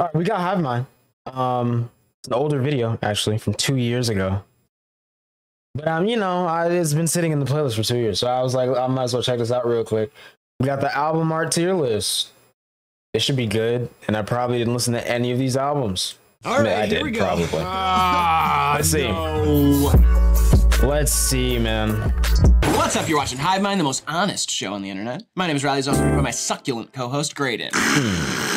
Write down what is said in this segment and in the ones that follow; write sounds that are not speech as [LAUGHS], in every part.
All right, we got Hive Mind. Um, it's an older video actually from two years ago. But um, you know, I, it's been sitting in the playlist for two years, so I was like, I might as well check this out real quick. We got the album art tier list. It should be good, and I probably didn't listen to any of these albums. All I mean, right, I here did, we go. probably. Ah, Let's see. no. Let's see, man. What's up? You're watching Hive Mind, the most honest show on the internet. My name is Riley, also by my succulent co-host, Graydon. [LAUGHS]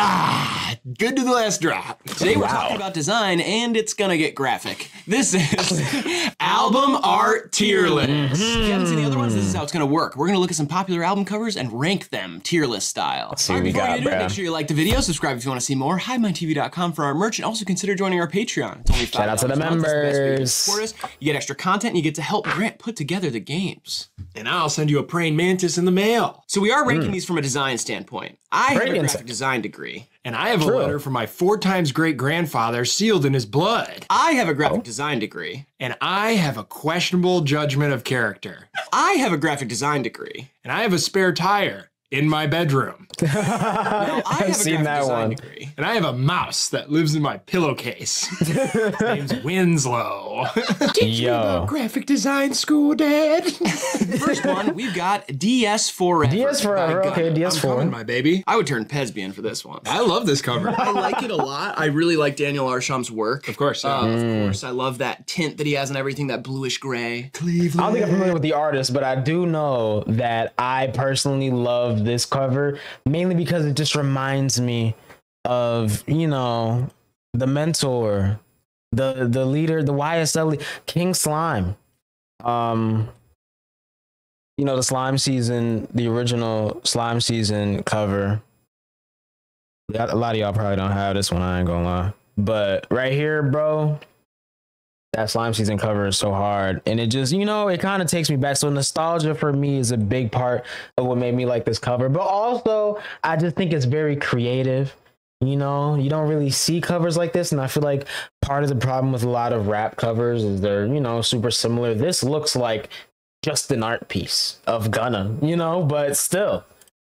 Ah, good to the last drop. Today we're talking about design, and it's gonna get graphic. This is [LAUGHS] album art tier list. If you haven't seen the other ones, this is how it's gonna work. We're gonna look at some popular album covers and rank them tier list style. see All what we before got, it, make sure you like the video, subscribe if you want to see more, HiveMindTV.com for our merch, and also consider joining our Patreon. It's only $5 Shout out to the a month. Best way to members. support us. You get extra content, and you get to help Grant put together the games. And I'll send you a praying mantis in the mail. So we are ranking these from a design standpoint. I have a graphic design degree. And I have True. a letter from my four times great grandfather sealed in his blood. I have a graphic Oh. design degree. And I have a questionable judgment of character. I have a graphic design degree. And I have a spare tire in my bedroom. [LAUGHS] No, I I've have a seen graphic that one. degree. And I have a mouse that lives in my pillowcase. [LAUGHS] His name's Winslow. [LAUGHS] Teach Yo, graphic design school, Dad. First one, we've got DS Forever. DS Forever. by Okay, Gunna. DS I'm coming, my baby. I would turn Pesbian for this one. I love this cover. I like it a lot. I really like Daniel Arsham's work. Of course, yeah. Uh, Mm. Of course, I love that tint that he has and everything, that bluish gray. Cleveland. I don't think I'm familiar with the artist, but I do know that I personally love this cover mainly because it just reminds me of you know the mentor, the the leader, the YSL King Slime. Um, you know the slime season, the original slime season cover. A lot of y'all probably don't have this one. I ain't gonna lie, but right here, bro, that slime season cover is so hard. And it just you know it kind of takes me back. So nostalgia for me is a big part of what made me like this cover. But also i just think it's very creative you know? You don't really see covers like this and i feel like part of the problem with a lot of rap covers is they're you know super similar. This looks like just an art piece of gunna you know? But still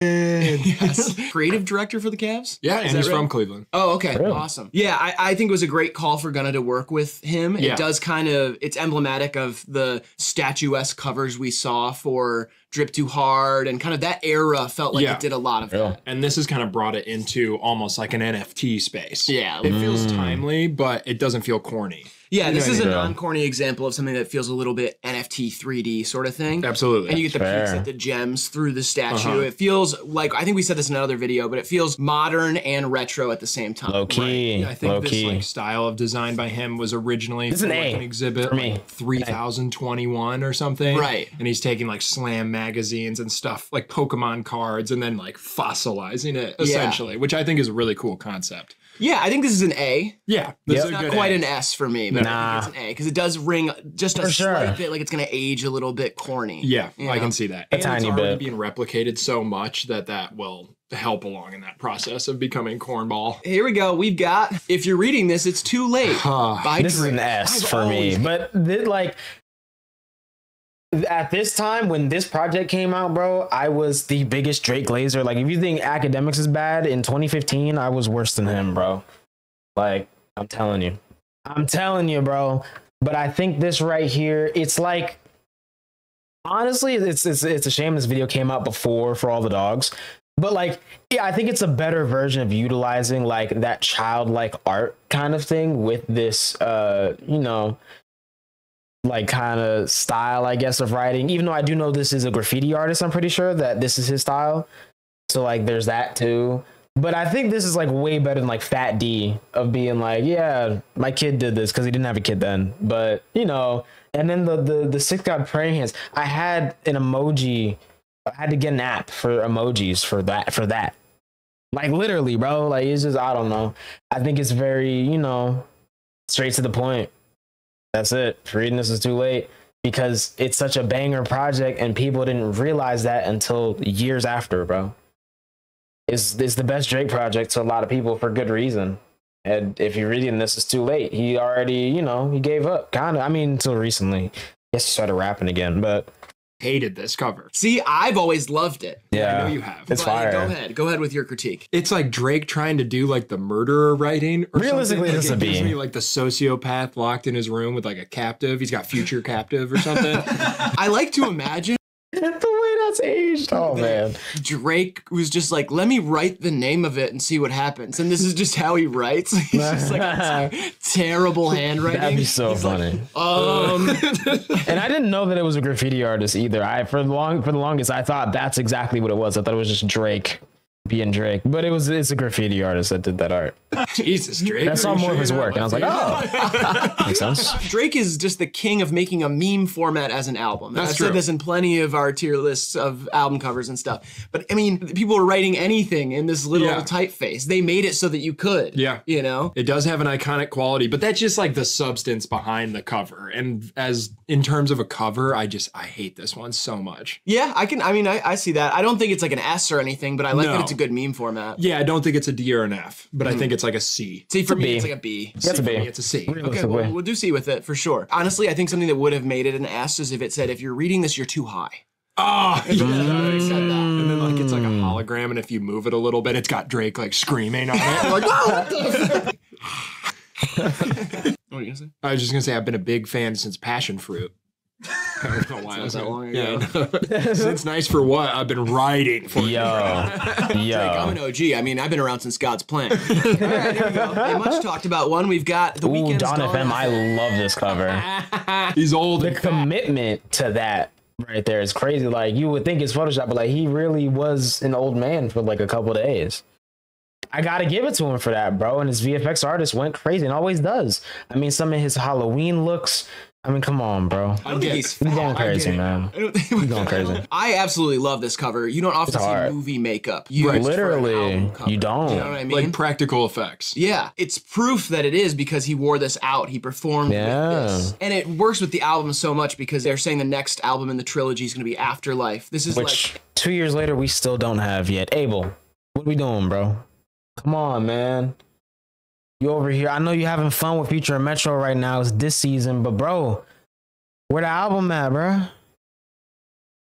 [LAUGHS] yes. [LAUGHS] Creative director for the Cavs? Yeah, Is and he's right? from Cleveland. Oh, okay. Really? Awesome. Yeah, I, I think it was a great call for Gunna to work with him. Yeah. It does kind of, it's emblematic of the statuesque covers we saw for Drip Too Hard and kind of that era felt like Yeah. it did a lot of Yeah. that. And this has kind of brought it into almost like an NFT space. Yeah. It feels Mm. timely, but it doesn't feel corny. Yeah, this is what a I mean? non corny example of something that feels a little bit NFT 3D sort of thing. Absolutely. And you get the peeks at the gems through the statue. Uh-huh. It feels like I think we said this in another video, but it feels modern and retro at the same time. low key Yeah, I think low this key like style of design by him was originally It's for, an like A an exhibit for me. like 3021 or something. Right. And he's taking like slam magazines and stuff like Pokemon cards and then like fossilizing it essentially, which I think is a really cool concept. Yeah, I think this is an A. Yeah. This Yep. is a Not good quite A. an S for me, but Nah. I think it's an A because it does ring just a For sure. slight bit like it's going to age a little bit corny. Yeah, You I know? can see that. A and tiny it's already bit. being replicated so much that that will help along in that process of becoming cornball. Here we go. We've got if you're reading this, it's too late. Huh. by this is an S I've for me. But th- like at this time when this project came out, bro, I was the biggest Drake Glazer. Like if you think Akademiks is bad in 2015, I was worse than him, bro. Like I'm telling you. I'm telling you, bro. But I think this right here, it's like honestly, it's it's it's a shame this video came out before for all the dogs. But like, yeah, I think it's a better version of utilizing like that childlike art kind of thing with this, uh, you know, like kind of style, I guess, of writing. Even though I do know this is a graffiti artist, I'm pretty sure that this is his style. So like, there's that too. But I think this is like way better than like Fat D of being like, yeah, my kid did this because he didn't have a kid then. But you know, and then the the the six god praying hands. I had an emoji. I had to get an app for emojis for that for that. Like literally, bro. Like it's just I don't know. I think it's very you know straight to the point. That's it. Reading this is too late because it's such a banger project and people didn't realize that until years after, bro. It's, it's the best Drake project to a lot of people for good reason. And if you're reading this, it's too late. He already, you know, he gave up. Kind of. I mean, until recently. Yes, he started rapping again, but hated this cover. See, I've always loved it. Yeah, I know you have. It's fire. Go ahead. Go ahead with your critique. It's like Drake trying to do like the murderer writing. Or Realistically, something. this like, would it gives be- me like the sociopath locked in his room with like a captive. He's got future captive or something. [LAUGHS] I like to imagine the way that's aged. Oh man, Drake was just like, let me write the name of it and see what happens. And this is just how he writes. [LAUGHS] He's just like [LAUGHS] terrible handwriting. that'd be so He's like, funny. um, [LAUGHS] and I didn't know that it was a graffiti artist either. I for the long for the longest I thought that's exactly what it was. I thought it was just Drake being Drake, but it was it's a graffiti artist that did that art. [LAUGHS] Jesus, Drake. I saw are you more of his work, and I was like, oh, [LAUGHS] [LAUGHS] makes sense. Drake is just the king of making a meme format as an album. And That's I've true. said this in plenty of our tier lists of album covers and stuff. But I mean, people were writing anything in this little Yeah. typeface. They made it so that you could. Yeah. You know? It does have an iconic quality, but that's just like the substance behind the cover. And as in terms of a cover, I just I hate this one so much. Yeah, I can. I mean, I, I see that. I don't think it's like an S or anything, but I like that No. it's a good meme format. Yeah, I don't think it's a D or an F, but I hmm. think it's like a C. See, for me, B. it's like a B. That's a For B. me, It's a C. Okay, Realistically. well, we'll do C with it for sure. Honestly, I think something that would have made it an S is if it said, if you're reading this, you're too high. Oh, yeah. They. And then like it's like a mm. hologram, and if you move it a little bit, it's got Drake like screaming on it. Like, "Whoa, what the [LAUGHS] [LAUGHS] What are you gonna say? I was just gonna say I've been a big fan since Passion Fruit. I don't know why I was that that long Yeah, I [LAUGHS] since Nice for What I've been writing for. Yo, [LAUGHS] Like, I'm an OG. I mean, I've been around since God's plan. [LAUGHS] All right, here we go. A much talked about one. We've got the ooh, Weeknd. Dawn FM. I love this cover. He's old. The commitment to that right there is crazy. Like you would think it's Photoshop, but like he really was an old man for like a couple days. I gotta give it to him for that, bro. And his VFX artist went crazy and always does. I mean, some of his Halloween looks. I mean, come on, bro. I don't think get- he's He's fat. going crazy, man. I don't think He's going crazy. [LAUGHS] I absolutely love this cover. You don't often see movie makeup. You for Literally, you don't. You know what I mean? like practical effects. Yeah, it's proof that it is because he wore this out. He performed Yeah. with this. And it works with the album so much because they're saying the next album in the trilogy is going to be Afterlife. This is Which like two years later we still don't have yet. Abel, what are we doing, bro? Come on, man. You over here? I know you're having fun with Future and Metro right now. It's this season, but bro, where the album at, bro?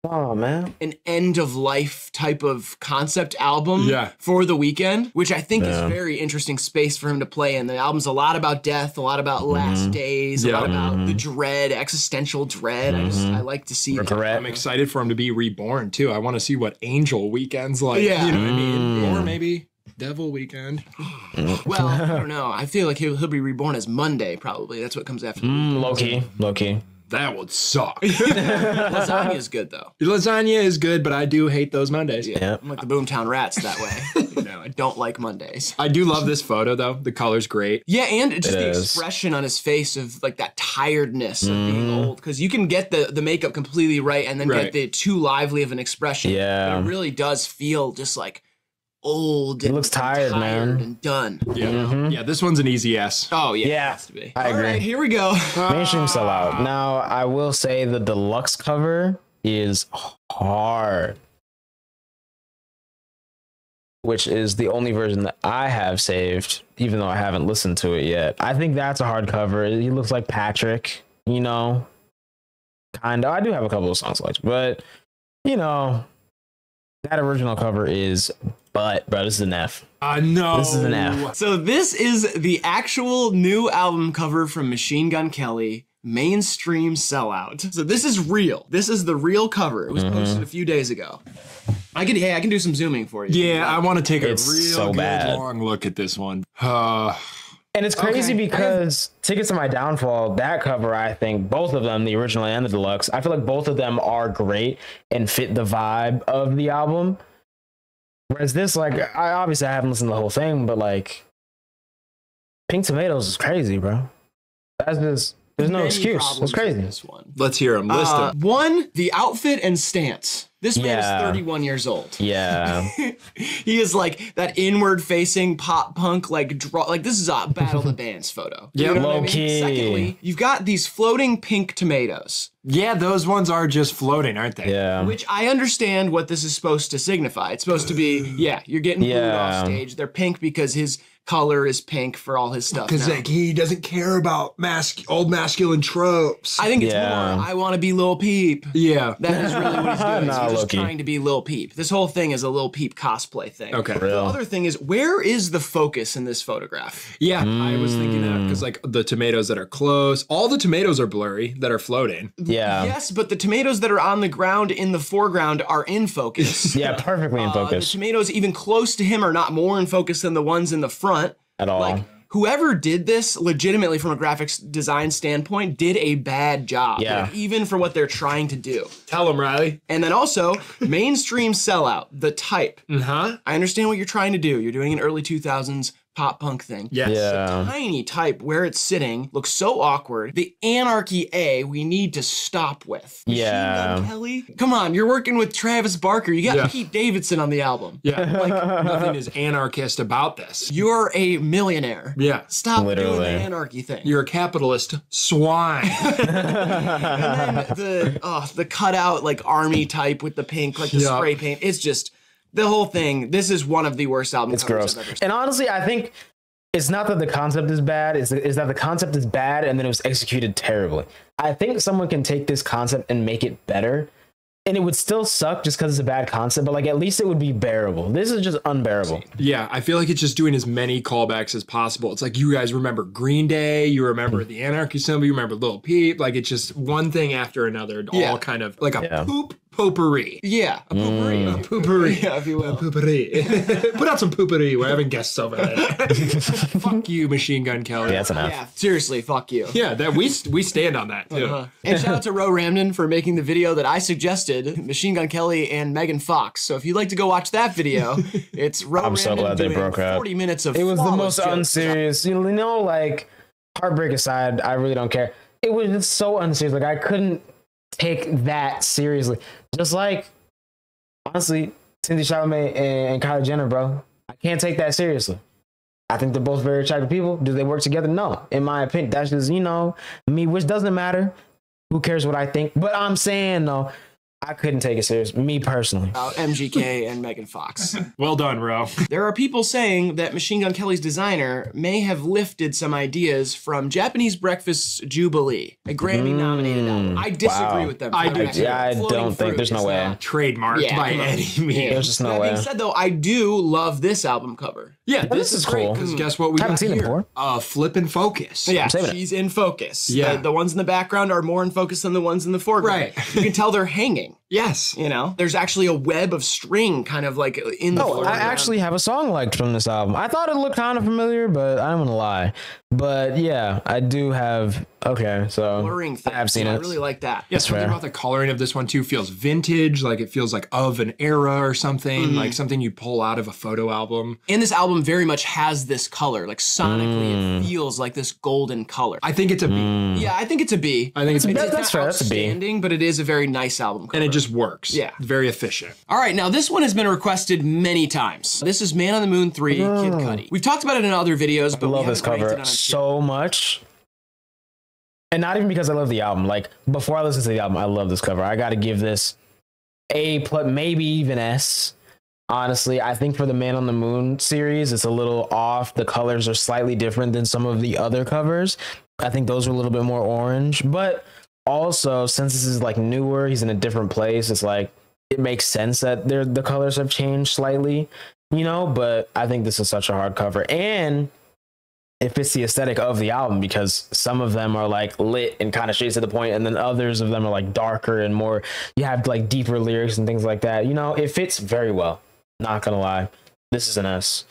Oh man. an end of life type of concept album Yeah. for the Weeknd, which I think Yeah. is very interesting space for him to play in. The album's a lot about death, a lot about Mm-hmm. last days, a Yeah. lot about the dread, existential dread. I just. I like to see that. Regret. I'm excited for him to be reborn too. I want to see what Angel Weeknd's like. Yeah. You know what I mean? Mm. Or maybe Devil Weeknd. [SIGHS] Well, I don't know. I feel like he'll, he'll be reborn as Monday, probably. That's what comes after. the Mm, low key, low key. That would suck. [LAUGHS] Lasagna is good though. Lasagna is good, but I do hate those Mondays. Yeah, Yeah. I'm like the Boomtown Rats that way. [LAUGHS] you know, I don't like Mondays. I do love this photo though. The color's great. Yeah, and just It the is. expression on his face of like that tiredness of being Mm-hmm. old, because you can get the the makeup completely right and then Right. get the too lively of an expression. Yeah. but it really does feel just like old. He and- looks and tired, man. and done. Yeah. Mm-hmm. Yeah, this one's an easy S. Oh yeah, Yeah, it has to be. I All right, agree. here we go. [LAUGHS] Mainstream sellout. Ah. Now, I will say the deluxe cover is hard, which is the only version that I have saved, even though I haven't listened to it yet. I think that's a hard cover. He looks like Patrick, you know, kind of. I do have a couple of songs like, but you know, that original cover is. But, bro, this is an F. I know. This is an F. So this is the actual new album cover from Machine Gun Kelly. Mainstream sellout. So this is real. This is the real cover. It was Mm-hmm. posted a few days ago. I can hey, I can do some zooming for you. Yeah, I want to take a real so good bad. long look at this one. Uh, And it's crazy Okay. because Tickets to My Downfall, that cover, I think both of them, the original and the deluxe, I feel like both of them are great and fit the vibe of the album. Whereas this, like, I obviously I haven't listened to the whole thing, but like, Pink Tomatoes is crazy, bro. That's just there's no excuse. problems It's crazy. with This one. let's hear him. List Uh, him. one, the outfit and stance. This man Yeah. is 31 years old. Yeah. [LAUGHS] He is like that inward facing pop punk, like draw like this is a battle of the bands photo. You Yeah, know what I mean? key. Secondly, you've got these floating pink tomatoes. Yeah, those ones are just floating, aren't they? Yeah. Which I understand what this is supposed to signify. It's supposed to be, yeah, you're getting booed Yeah. off stage. They're pink because his color is pink for all his stuff. Because like he doesn't care about mas- old masculine tropes. I think it's Yeah. more, I want to be Lil Peep. yeah. That is really what he's doing. [LAUGHS] Nah, he's just trying to be Lil Peep. This whole thing is a Lil Peep cosplay thing. Okay. The Real. other thing is, where is the focus in this photograph? Yeah, I was thinking that because like the tomatoes that are close, all the tomatoes are blurry that are floating. Yeah. Yes, but the tomatoes that are on the ground in the foreground are in focus. [LAUGHS] Yeah, perfectly in Uh, the tomatoes even close to him are not more in focus than the ones in the front. At all. Like whoever did this legitimately from a graphics design standpoint did a bad job. Yeah. like, even for what they're trying to do. Tell them Riley. And then also [LAUGHS] mainstream sellout, the type. Uh huh. I understand what you're trying to do. You're doing an early 2000s pop punk thing. Yes. yeah. Tiny type where it's sitting looks so awkward. The anarchy A we need to stop with. Machine Yeah. Gun Kelly, come on, you're working with Travis Barker. You got Yeah. Pete Davidson on the album. Yeah. Like nothing is anarchist about this. You're a millionaire. Yeah. Stop doing the anarchy thing. You're a capitalist swine. [LAUGHS] and then the oh, the cutout like army type with the pink, like the Yeah. spray paint. It's just the whole thing. This is one of the worst albums. It's gross. I've ever seen. And honestly, I think it's not that the concept is bad, it's, it's that the concept is bad and then it was executed terribly. I think someone can take this concept and make it better. And it would still suck just because it's a bad concept, but like at least it would be bearable. This is just unbearable. yeah, I feel like it's just doing as many callbacks as possible. It's like you guys remember Green Day, you remember mm. the Anarchy symbol, you remember Lil Peep. Like it's just one thing after another, Yeah. all kind of like a Yeah. poop potpourri. Yeah, a potpourri. Mm. A Poopery. Yeah, if you will. Poopery. [LAUGHS] Put out some poopery. We're having guests over there. [LAUGHS] Fuck you, Machine Gun Kelly. Yeah, that's enough. Yeah, seriously, fuck you. Yeah, that we we stand on that too. Uh-huh. And shout out to Ro Ramdin for making the video that I suggested, Machine Gun Kelly and Megan Fox. So if you'd like to go watch that video, [LAUGHS] it's Ro I'm Ramdin so glad they doing broke up. 40 minutes of It was the most jokes. unserious. You know, like heartbreak aside, I really don't care. It was just so unserious. Like I couldn't take that seriously. Just like honestly, Cindy Chalamet and, and Kylie Jenner, bro. I can't take that seriously. I think they're both very attractive people. Do they work together? No, in my opinion. That's just you know me, which doesn't matter. Who cares what I think? But I'm saying though, I couldn't take it serious. Me personally. About MGK and Megan Fox. [LAUGHS] Well done, Ro. There are people saying that Machine Gun Kelly's designer may have lifted some ideas from Japanese Breakfast Jubilee, a Grammy nominated album. I disagree Mm. Wow. with them. I do record. Yeah, I Floating don't think there's no way. not- Trademarked Yeah, by any means. There's just no that way. being said, though, I do love this album cover. Yeah, this is great cool. because guess what we Haven't got seen it here? before. Uh, flip and focus. Yeah, saving it. she's in focus. Yeah. The, the ones in the background are more in focus than the ones in the foreground. Right. you can tell they're hanging. Yes. You know, there's actually a web of string kind of like in the Oh, I foreground. actually have a song liked from this album. I thought it looked kind of familiar, but I'm gonna lie. But yeah, I do have. Okay, so blurring things. I have seen I it. really like that. Yeah, something fair. about the coloring of this one too feels vintage, like it feels like of an era or something, like something you pull out of a photo album. And this album very much has this color. Like sonically, Mm. it feels like this golden color. I think it's a B, yeah, I think it's a B. I think it's a B. That- It's that's not fair, that's a B. outstanding, but it is a very nice album cover. and it just works. Yeah. very efficient. All right, now this one has been requested many times. This is Man on the Moon 3, Kid Cudi. We've talked about it in other videos, but I love we this haven't ranked it cover on a so much. And not even because I love the album. Like before I listen to the album, I love this cover. I got to give this A plus, maybe even S. Honestly, I think for the Man on the Moon series, it's a little off. The colors are slightly different than some of the other covers. I think those are a little bit more orange. But also, since this is like newer, he's in a different place. It's like it makes sense that they're, the colors have changed slightly, you know. But I think this is such a hard cover, and it fits the aesthetic of the album because some of them are like lit and kind of shades to the point, and then others of them are like darker and more. You have like deeper lyrics and things like that. You know, it fits very well. Not gonna lie, this is an S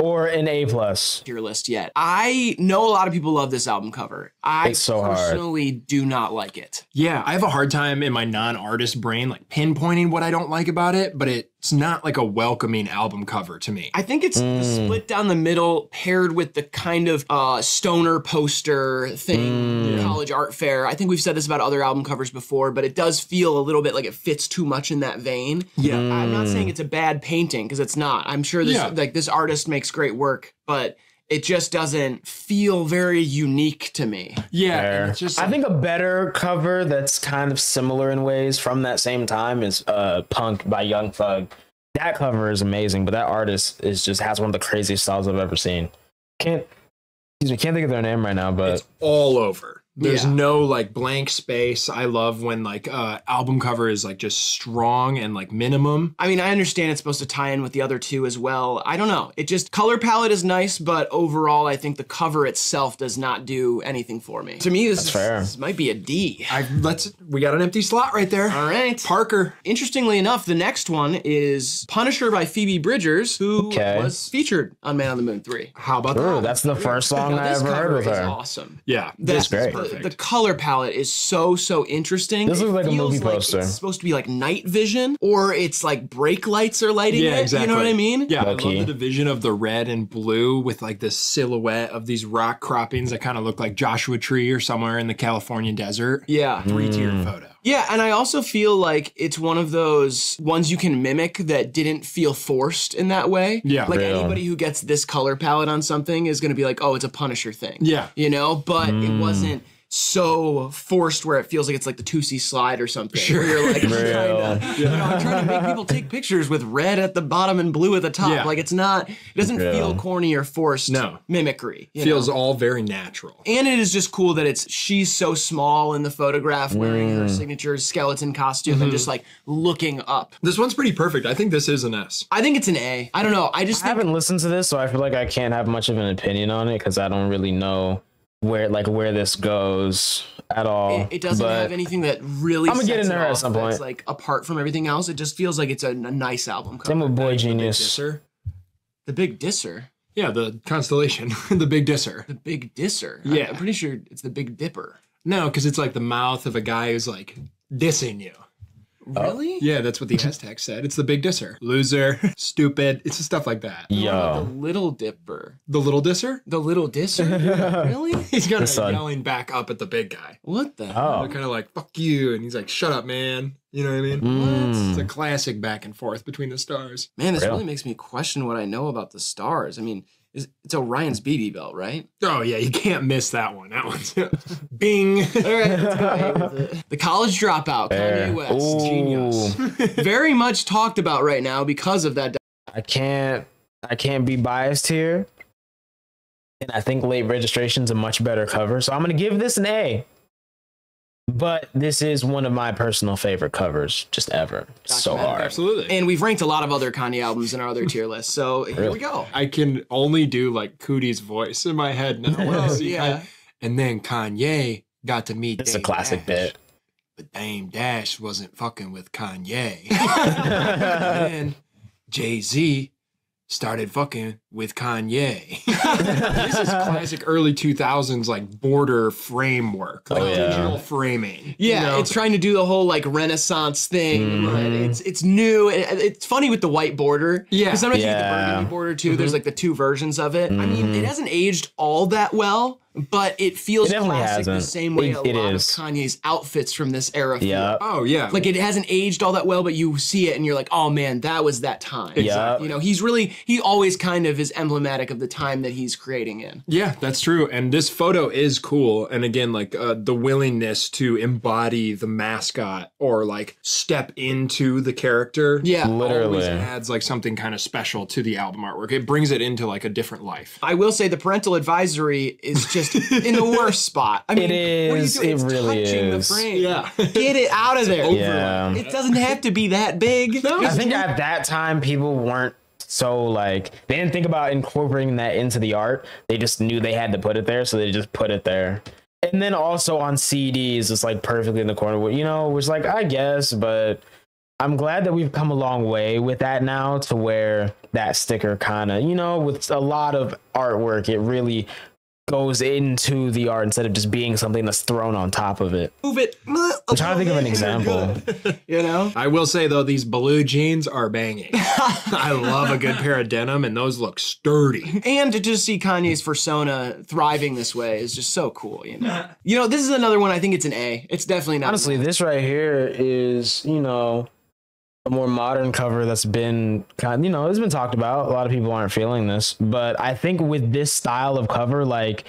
or an A plus. tier list yet. I know a lot of people love this album cover. I It's so hard. personally do not like it. Yeah, I have a hard time in my non-artist brain like pinpointing what I don't like about it, but it it's not like a welcoming album cover to me. I think it's the mm. split down the middle paired with the kind of uh, stoner poster thing, mm. college art fair. I think we've said this about other album covers before, but it does feel a little bit like it fits too much in that vein. Yeah. I'm not mm. saying it's a bad painting because it's not. I'm sure this Yeah. like this artist makes great work, but it just doesn't feel very unique to me. yeah, and Fair. it's just I think a better cover that's kind of similar in ways from that same time is uh Punk by Young Thug. That cover is amazing, but that artist is just has one of the craziest styles I've ever seen. Can't excuse me, can't think of their name right now, but it's all over. There's Yeah. no like blank space. I love when like uh album cover is like just strong and like minimum. I mean, I understand it's supposed to tie in with the other two as well. I don't know. It just color palette is nice, but overall, I think the cover itself does not do anything for me. To me, this, is, fair. this might be a D. I let's we got an empty slot right there. All right. Parker. Interestingly enough, the next one is Punisher by Phoebe Bridgers, who Okay. was featured on Man on the Moon 3. How about Ooh, that? that's the first song Now, I ever heard cover with her. awesome. yeah, That's this is great. The, perfect. the color palette is so so interesting. This It looks like a feels movie poster. It's supposed to be like night vision, or it's like brake lights are lighting yeah, it. exactly. You know what I mean? Yeah, I love the division of the red and blue with like this silhouette of these rock croppings that kind of look like Joshua Tree or somewhere in the California desert. Yeah. Three tier Mm. photo. Yeah, and I also feel like it's one of those ones you can mimic that didn't feel forced in that way. Yeah. Like Real. anybody who gets this color palette on something is going to be like, oh, it's a Punisher thing. Yeah. You know, but it Mm. wasn't so forced where it feels like it's like the 2C slide or something. Sure. Where you're like, I'm Real. trying to, you know, I'm trying to make people take pictures with red at the bottom and blue at the top. Yeah. Like it's not, it doesn't Real. feel corny or forced No. mimicry. you Feels know? all very natural. And it is just cool that it's she's so small in the photograph wearing her Mm. signature skeleton costume and just like looking up. This one's pretty perfect. I think this is an S. I think it's an A. I don't know. I just I think haven't listened to this, so I feel like I can't have much of an opinion on it because I don't really know where like where this goes at all. it, it doesn't But have anything that really. I'ma get in there at some point. Like apart from everything else, it just feels like it's a, a nice album cover. Same with Boy Big Genius. Disser. The Big Disser. Yeah, the constellation, [LAUGHS] the big disser. The Big Disser. Yeah. I'm pretty sure it's the Big Dipper. No, because it's like the mouth of a guy who's like dissing you. Oh. Really? Yeah, that's what the [LAUGHS] Aztec said. It's the big disser. Loser, [LAUGHS] stupid. It's stuff like that. What about The Little Dipper. The little disser? The Little Disser? [LAUGHS] really? He's kind of son. yelling back up at the big guy. What the? oh, They're kind of like, fuck you. And he's like, shut up, man. You know what I mean? Mm. It's a classic back and forth between the stars. Man, this Real. really makes me question what I know about the stars. I mean, is- it's Orion's BB belt, right? Oh, yeah, you can't miss that one. That one's bing. [LAUGHS] All right, let's go ahead with it. The college dropout, Kanye West. Ooh. Genius. [LAUGHS] Very much talked about right now because of that. I can't I can't be biased here. And I think late registration's a much better cover. So I'm gonna give this an A. But this is one of my personal favorite covers just ever. So Documentary. hard. Absolutely. And we've ranked a lot of other Kanye albums in our other tier list. So here we go. I can only do like Coodie's voice in my head now. when I Oh, see yeah. Kanye. And then Kanye got to meet It's a classic Dash, bit. But Dame Dash wasn't fucking with Kanye. [LAUGHS] and then Jay Z started fucking with Kanye. [LAUGHS] this is classic early 2000s like border framework, oh, like Oh, yeah. digital framing. you Yeah, know? it's trying to do the whole like Renaissance thing, mm-hmm. but it's it's new. It- it's funny with the white border. Yeah. because sometimes you get the burgundy border too. There's mm-hmm. like the two versions of it. I mean, it mm-hmm. hasn't aged all that well, but it feels It definitely classic the hasn't. same way It- a it lot is. of Kanye's outfits from this era. feel. Yeah. Oh yeah. Like it hasn't aged all that well, but you see it and you're like, oh man, that was that time. Exactly. You know, he's really he always kind of is emblematic of the time that he's creating in. Yeah, that's true. And this photo is cool. And again, like uh, the willingness to embody the mascot or like step into the character. Yeah. Always Literally. adds like something kind of special to the album artwork. It brings it into like a different life. I will say the parental advisory is just [LAUGHS] in the worst spot. I mean, It what are you doing? It It's really touching is. the frame. Yeah. Get it out of there. Yeah. It doesn't have to be that big. I think at that time people weren't so like they didn't think about incorporating that into the art. They just knew they had to put it there, so they just put it there. And then also on CDs, it's like perfectly in the corner. You know, which like I guess, but I'm glad that we've come a long way with that now to where that sticker kind of, you know, with a lot of artwork, it really goes into the art instead of just being something that's thrown on top of it. Move it. I'm trying to think of an example. [LAUGHS] You know? I will say though, these blue jeans are banging. [LAUGHS] I love a good pair of denim, and those look sturdy. And to just see Kanye's persona thriving this way is just so cool, you know. you know, this is another one. I think it's an A. It's definitely not. Honestly, this right here is, you know, a more modern cover that's been kind you know, it's been talked about. A lot of people aren't feeling this, but I think with this style of cover, like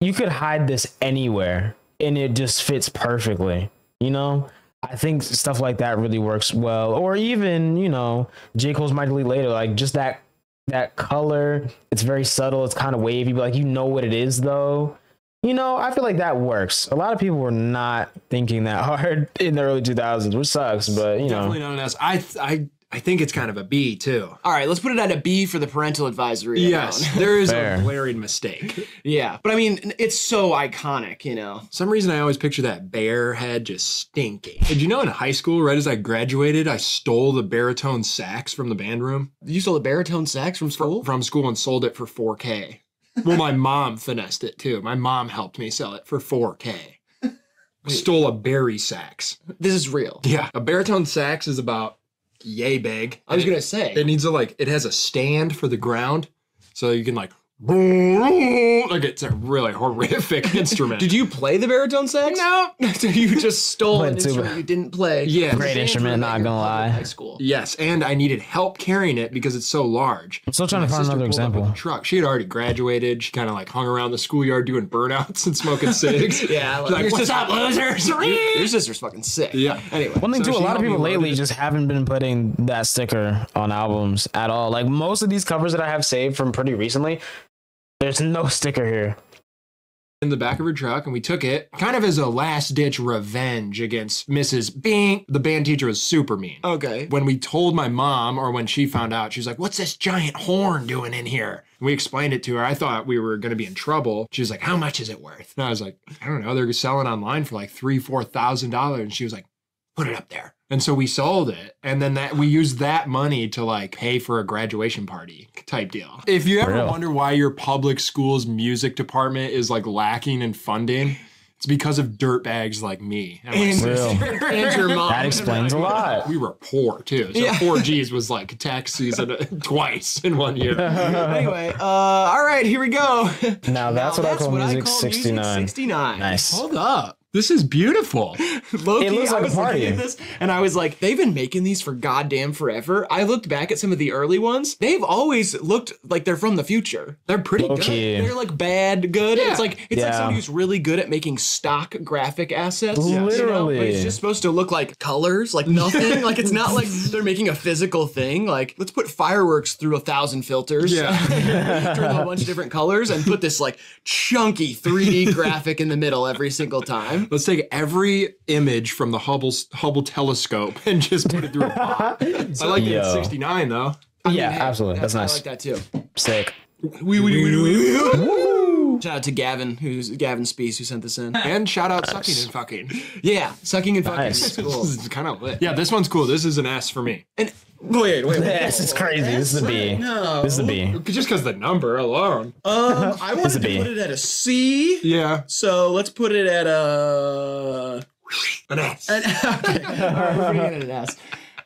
you could hide this anywhere and it just fits perfectly. You know? I think stuff like that really works well. Or even, you know, J. Cole's Mighty Later, like just that that color, it's very subtle, it's kind of wavy, but like you know what it is though. You know, I feel like that works. A lot of people were not thinking that [LAUGHS] hard in the early 2000s, which sucks, but you know. Definitely not an S. I th- I I think it's kind of a B too. All right, let's put it at a B for the parental advisory. Yes, alone. [LAUGHS] there is Fair. a glaring mistake. yeah, but I mean, it's so iconic, you know. some reason I always picture that bear head just stinking. Did you know in high school, right as I graduated, I stole the baritone sax from the band room You stole the baritone sax from school? from school and sold it for 4K. Well, my mom finessed it too. My mom helped me sell it for 4K. [LAUGHS] Stole a berry sax. This is real. Yeah, a baritone sax is about yay big. I was gonna say. it, it needs a like it has a stand for the ground, so you can like like it's a really horrific [LAUGHS] instrument. Did you play the baritone sax? No. [LAUGHS] so you just stole an Went to- instrument you didn't play. Yeah. Great instrument, not gonna lie. High school. Yes, and I needed help carrying it because it's so large. I'm still trying to find another pulled up with example. a Truck. She had already graduated. She kind of like hung around the schoolyard doing burnouts and smoking [LAUGHS] cigs. Yeah, She's like, your what's sister- up, losers? Your sister's fucking sick. Yeah. Anyway. One thing So too, a she lot of me people load lately it. just haven't been putting that sticker on albums at all. Like most of these covers that I have saved from pretty recently, there's no sticker here. in the back of her truck and we took it kind of as a last ditch revenge against Mrs. Bing. The band teacher was super mean. Okay. When we told my mom, or when she found out, she was like, What's this giant horn doing in here? We explained it to her. I thought we were going to be in trouble. She was like, How much is it worth? And I was like, I don't know. They're selling online for like three, four thousand dollars. And she was like, Put it up there. And so we sold it. And then that we used that money to like pay for a graduation party type deal. If you ever Real. wonder why your public school's music department is like lacking in funding, it's because of dirtbags like me. And my And, sister. [LAUGHS] and your mom. That explains a lot. We were poor too. So Yeah. 4Gs was like tax season twice in one year. [LAUGHS] anyway, uh, all right, here we go. Now that's what I call music call 69. 69. Nice. Hold up. This is beautiful. [LAUGHS] Loki, It looks I like a was looking at this and I was like, they've been making these for goddamn forever. I looked back at some of the early ones. They've always looked like they're from the future. They're pretty good. Okay. They're like bad good. It's like it's like somebody who's really good at making stock graphic assets. you know? Literally. But it's just supposed to look like colors, like nothing. like it's not like [LAUGHS] they're making a physical thing. Like let's put fireworks through a thousand filters. Yeah. [LAUGHS] turn them a bunch of different colors and put this like chunky 3D graphic in the middle every single time. Let's take every image from the Hubble Hubble telescope and just put it through a pot. I like the 69 though. yeah, absolutely. That's I nice. I like that too. Sick. Shout out to Gavin, who's Gavin Spees, who sent this in. And shout out sucking and fucking. Yeah, sucking and fucking. Nice. is Cool. This is kind of lit. Yeah, this one's cool. This is an S for me. And wait, wait, wait. [LAUGHS] Yes, it's crazy. This is a B. No. This is a B. Just because the number alone. Um, [LAUGHS] I wanted to put it at a C. Yeah. So let's put it at a. An S. An, okay. [LAUGHS] All right, we're putting it at an S.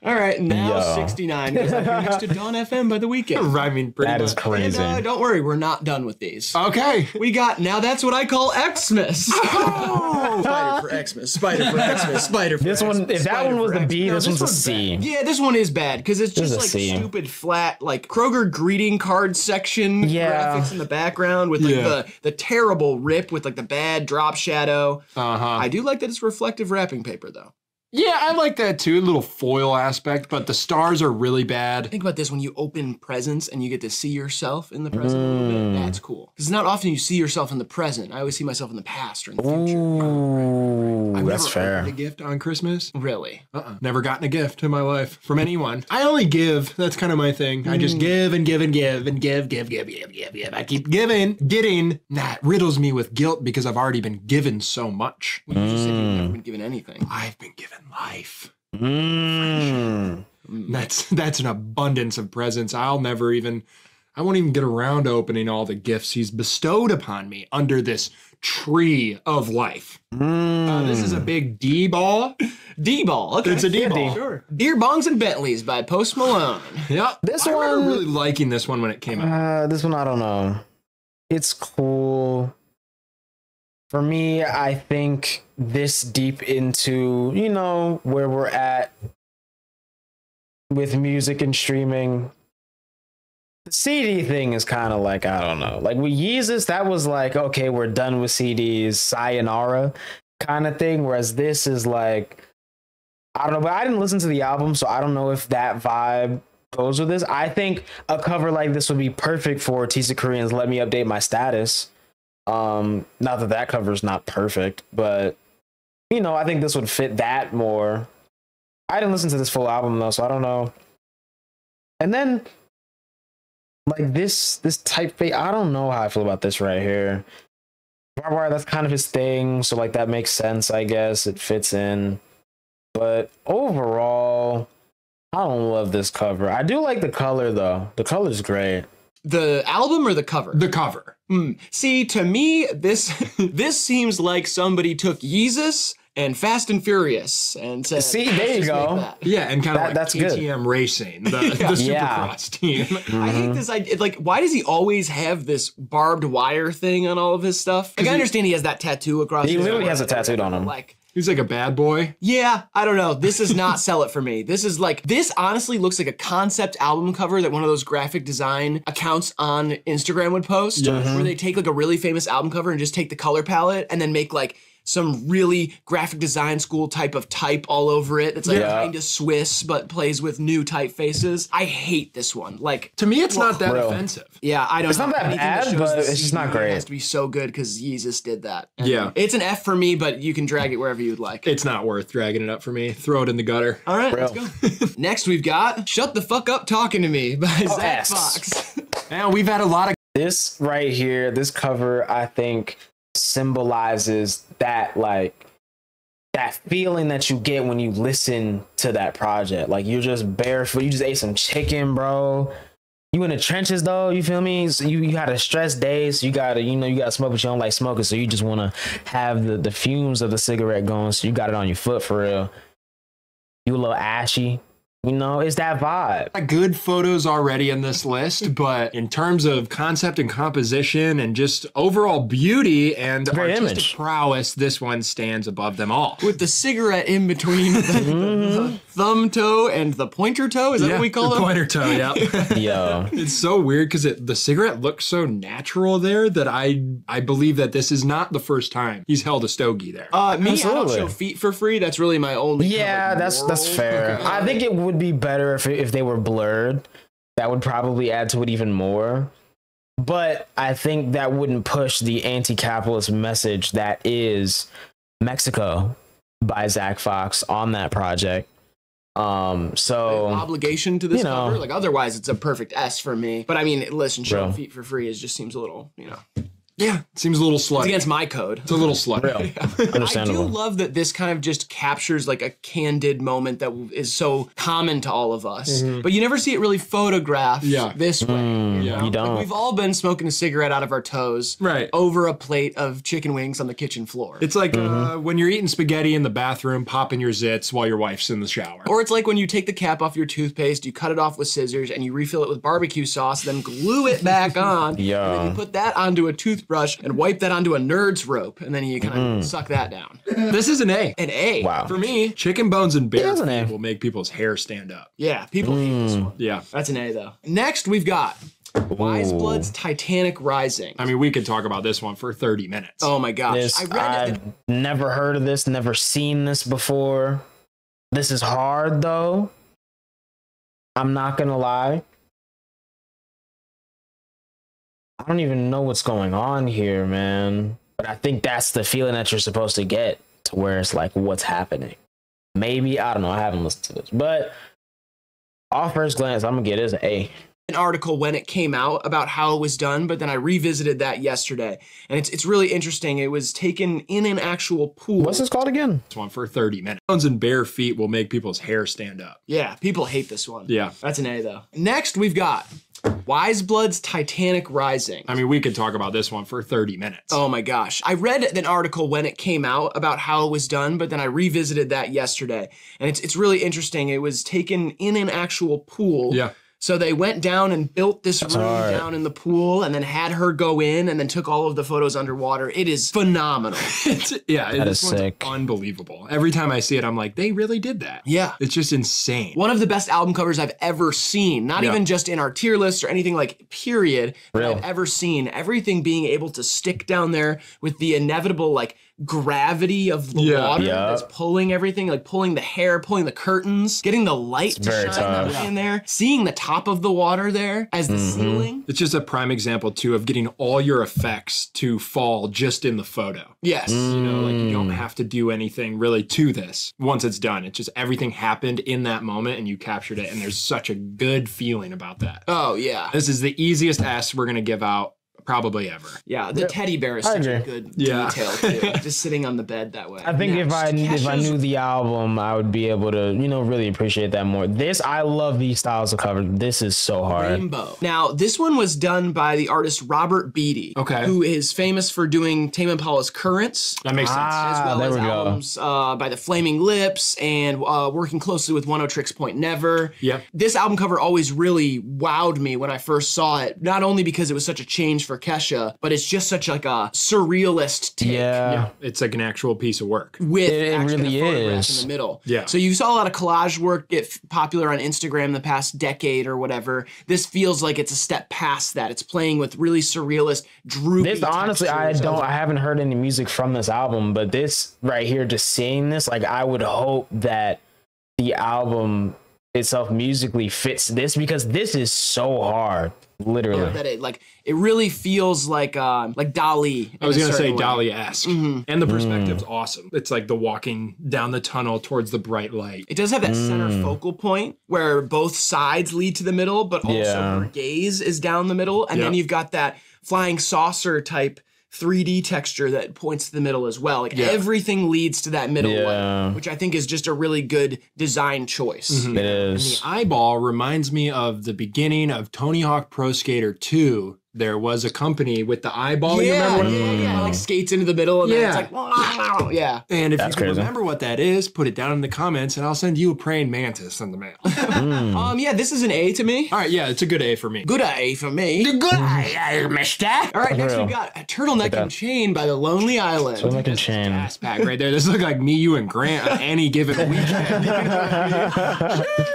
All right, now Yo. 69 because I'm here next to Dawn FM by the Weeknd. [LAUGHS] Rhyming pretty That is much. And crazy. uh, don't worry, we're not done with these. Okay. We got now. That's what I call Xmas. [LAUGHS] Spider for Xmas. Spider for Xmas. Spider for This one, Xmas, if that one was for the B, Xmas. this No, one's a one's C. bad. Yeah, this one is bad because it's just like C. stupid flat, like Kroger greeting card section Yeah. graphics in the background with like Yeah. the the terrible rip with like the bad drop shadow. Uh huh. I do like that it's reflective wrapping paper though. Yeah, I like that too. A little foil aspect, but the stars are really bad. Think about this when you open presents and you get to see yourself in the present a little Mm. bit. That's cool. Because not often you see yourself in the present. I always see myself in the past or in the future. Ooh, I've that's never fair. opened a gift on Christmas. Really? Uh-uh. Never gotten a gift in my life from anyone. I only give. That's kind of my thing. I just give and give and give and give, give, give, give, give, give. I keep giving, getting. That riddles me with guilt because I've already been given so much. Well, you just said you've Mm. never been given anything. I've been given life. Mm. That's that's an abundance of presents. I'll never even. I won't even get around to opening all the gifts he's bestowed upon me under this tree of life. Uh, this is a big D ball. D ball. Okay. It's a D ball. Sure. Beer bongs and Bentleys by Post Malone. Yeah. This I remember one- really liking this one when it came out. Uh, this one I don't know. It's cool. For me, I think this deep into, you know, where we're at with music and streaming. The CD thing is kind of like, I don't know. Like with Yeezus, that was like, okay, we're done with CDs, sayonara kind of thing. Whereas this is like, I don't know, but I didn't listen to the album, so I don't know if that vibe goes with this. I think a cover like this would be perfect for Tisakorean's. Let me update my status. Um, not that that cover is not perfect, but you know, I think this would fit that more. I didn't listen to this full album though, so I don't know. And then, like this, this typeface, I don't know how I feel about this right here. Barbed wire, that's kind of his thing, so like that makes sense, I guess. It fits in. But overall, I don't love this cover. I do like the color though. The color's great. The album or the cover? The cover. Hmm. See, to me, this [LAUGHS] this seems like somebody took Jesus and Fast and Furious and said, See, there you go. that." Yeah, and kind of like that's good. Racing, the, [LAUGHS] the Yeah. Supercross team. [LAUGHS] I hate this idea. Like, why does he always have this barbed wire thing on all of his stuff? Like, I understand he has that tattoo across. He his literally has a or tattooed on him. Like, He's like a bad boy. yeah, I don't know. This is not [LAUGHS] sell it for me. This is like this honestly looks like a concept album cover that one of those graphic design accounts on Instagram would post, where they take like a really famous album cover and just take the color palette and then make like some really graphic design school type of type all over it. It's like Yeah. kind of Swiss but plays with new typefaces. I hate this one. Like To me, it's not that Bro. offensive. yeah, I don't It's know. not that Anything bad, shows but it's just not CD great. has to be so good because Yeezus did that. And Yeah. It's an F for me, but you can drag it wherever you'd like. It's not worth dragging it up for me. Throw it in the gutter. All right, Real. let's go. [LAUGHS] Next, we've got "Shut the Fuck Up Talking to Me" by Zack S. Fox. [LAUGHS] Man, we've had a lot of This right here, this cover, I think symbolizes that like that feeling that you get when you listen to that project. Like you're just barefoot, you just ate some chicken, bro. You in the trenches though, you feel me? So you, you had a stress day, so you gotta, you know, you gotta smoke, but you don't like smoking, so you just wanna have the, the fumes of the cigarette going, so you got it on your foot for real. You a little ashy. You know, it's that vibe. good photos already in this list, but in terms of concept and composition and just overall beauty and Great artistic image. prowess, this one stands above them all. With the cigarette in between the, the thumb toe and the pointer toe. Is that what we call the them? pointer toe. Yeah, [LAUGHS] Yo. it's so weird because the cigarette looks so natural there that I I believe that this is not the first time he's held a stogie there. Uh, me, I don't Absolutely. show feet for free. That's really my only. kind of, Yeah, like, that's that's moral. fair. [LAUGHS] I think it would be better if if they were blurred. That would probably add to it even more. But I think that wouldn't push the anti-capitalist message that is Mexico by Zack Fox on that project. Um, so obligation to this you know. cover. Like otherwise, it's a perfect S for me. But I mean, listen, showing feet for free is just seems a little, you know, yeah, seems a little it's against my code. It's a little slutty. real, I do understandable. love that this kind of just captures like a candid moment that is so common to all of us, but you never see it really photographed Yeah. this way. Mm, Yeah. you don't. we've all been smoking a cigarette out of our toes, Right. over a plate of chicken wings on the kitchen floor. It's like Mm-hmm. uh, when you're eating spaghetti in the bathroom, popping your zits while your wife's in the shower. or it's like when you take the cap off your toothpaste, you cut it off with scissors, and you refill it with barbecue sauce, then glue it back on. yeah. And then Yeah. you put that onto a toothbrush and wipe that onto a nerd's rope, and then you kind of mm-hmm. suck that down. [LAUGHS] this is an A. An A. Wow. For me, Chicken bones and bear is an A. will make people's hair stand up. yeah, people hate this mm. one. Yeah. That's an A though. Next, we've got Weyes Blood's Titanic Rising. I mean, we could talk about this one for 30 minutes. oh my gosh. This I read. I've never heard of this, never seen this before. This is hard though. I'm not gonna lie. I don't even know what's going on here, man. But I think that's the feeling that you're supposed to get to where it's like, what's happening? Maybe I don't know. I haven't listened to this, but off first glance, I'm gonna get is an A. an article when it came out about how it was done, but then I revisited that yesterday, and it's it's really interesting. It was taken in an actual pool. What's this called again? This one for 30 minutes. Bones and bare feet will make people's hair stand up. Yeah, people hate this one. Yeah. That's an A though. Next, we've got Weyes Blood's Titanic Rising. I mean, we could talk about this one for 30 minutes. Oh my gosh. I read an article when it came out about how it was done, but then I revisited that yesterday. And it's it's really interesting. It was taken in an actual pool. Yeah. So they went down and built this room hard. down in the pool and then had her go in and then took all of the photos underwater. It is phenomenal. [LAUGHS] It's, yeah, That this is one's sick. unbelievable. Every time I see it, I'm like, they really did that. Yeah. It's just insane. One of the best album covers I've ever seen. Not Yeah. even just in our tier list or anything like period that I've ever seen. Everything being able to stick down there with the inevitable like gravity of the Yeah. water Yeah. that's pulling everything, like pulling the hair, pulling the curtains, getting the light to very shine tough. down in there, seeing the top of the water there as the Mm-hmm. ceiling. It's just a prime example, too, of getting all your effects to fall just in the photo. Yes. You know, like you Mm. don't have to do anything really to this once it's done. It's just everything happened in that moment and you captured it. And there's such a good feeling about that. Oh yeah. This is the easiest S we're going to give out probably ever. Yeah, the teddy bear is such a good Yeah. detail too. [LAUGHS] Just sitting on the bed that way. I think if I if I knew the album, I would be able to you know really appreciate that more. This I love these styles of cover. This is so hard. Rainbow. Now, this one was done by the artist Robert Beatty, Okay. who is famous for doing Tame Impala's Currents, That makes sense. Ah, as well there as we go. uh, by the Flaming Lips and uh, working closely with Oneohtrix Point Never. Yep. This album cover always really wowed me when I first saw it, not only because it was such a change for Kesha, but it's just such like a surrealist take. Yeah. Yeah, it's like an actual piece of work. with It- it really a is. in the middle. Yeah. So you saw a lot of collage work get f- popular on Instagram the past decade or whatever. This feels like it's a step past that. It's playing with really surrealist, droopy. This honestly, I don't. I haven't heard any music from this album, but this right here, just seeing this, like I would hope that the album itself musically fits this because this is so hard, literally. that it like it really feels like um like Dali. I was gonna say certain. Dali esque, Mm-hmm. and the perspective's awesome. It's like the walking down the tunnel towards the bright light. It does have that center Mm. focal point where both sides lead to the middle, but also Yeah. her gaze is down the middle, and then you've got that flying saucer type 3D texture that points to the middle as well. Like Yeah. everything leads to that middle Yeah. one, which I think is just a really good design choice. Mm-hmm. It is. The eyeball reminds me of the beginning of Tony Hawk Pro Skater 2. There was a company with the eyeball. you yeah, remember? yeah, yeah, like skates into the middle and Yeah. then it's like, wow, yeah. And if That's you can crazy. remember what that is, put it down in the comments, and I'll send you a praying mantis in the mail. Mm. [LAUGHS] Um, yeah, this is an A to me. All right, yeah, it's a good A for me. Good A for me. Good A, mister. All right, next we've got a turtleneck and chain by the Lonely Island. So like a chain. Gas pack right there. This look like me, you, and Grant on any given [LAUGHS] weekend. [LAUGHS]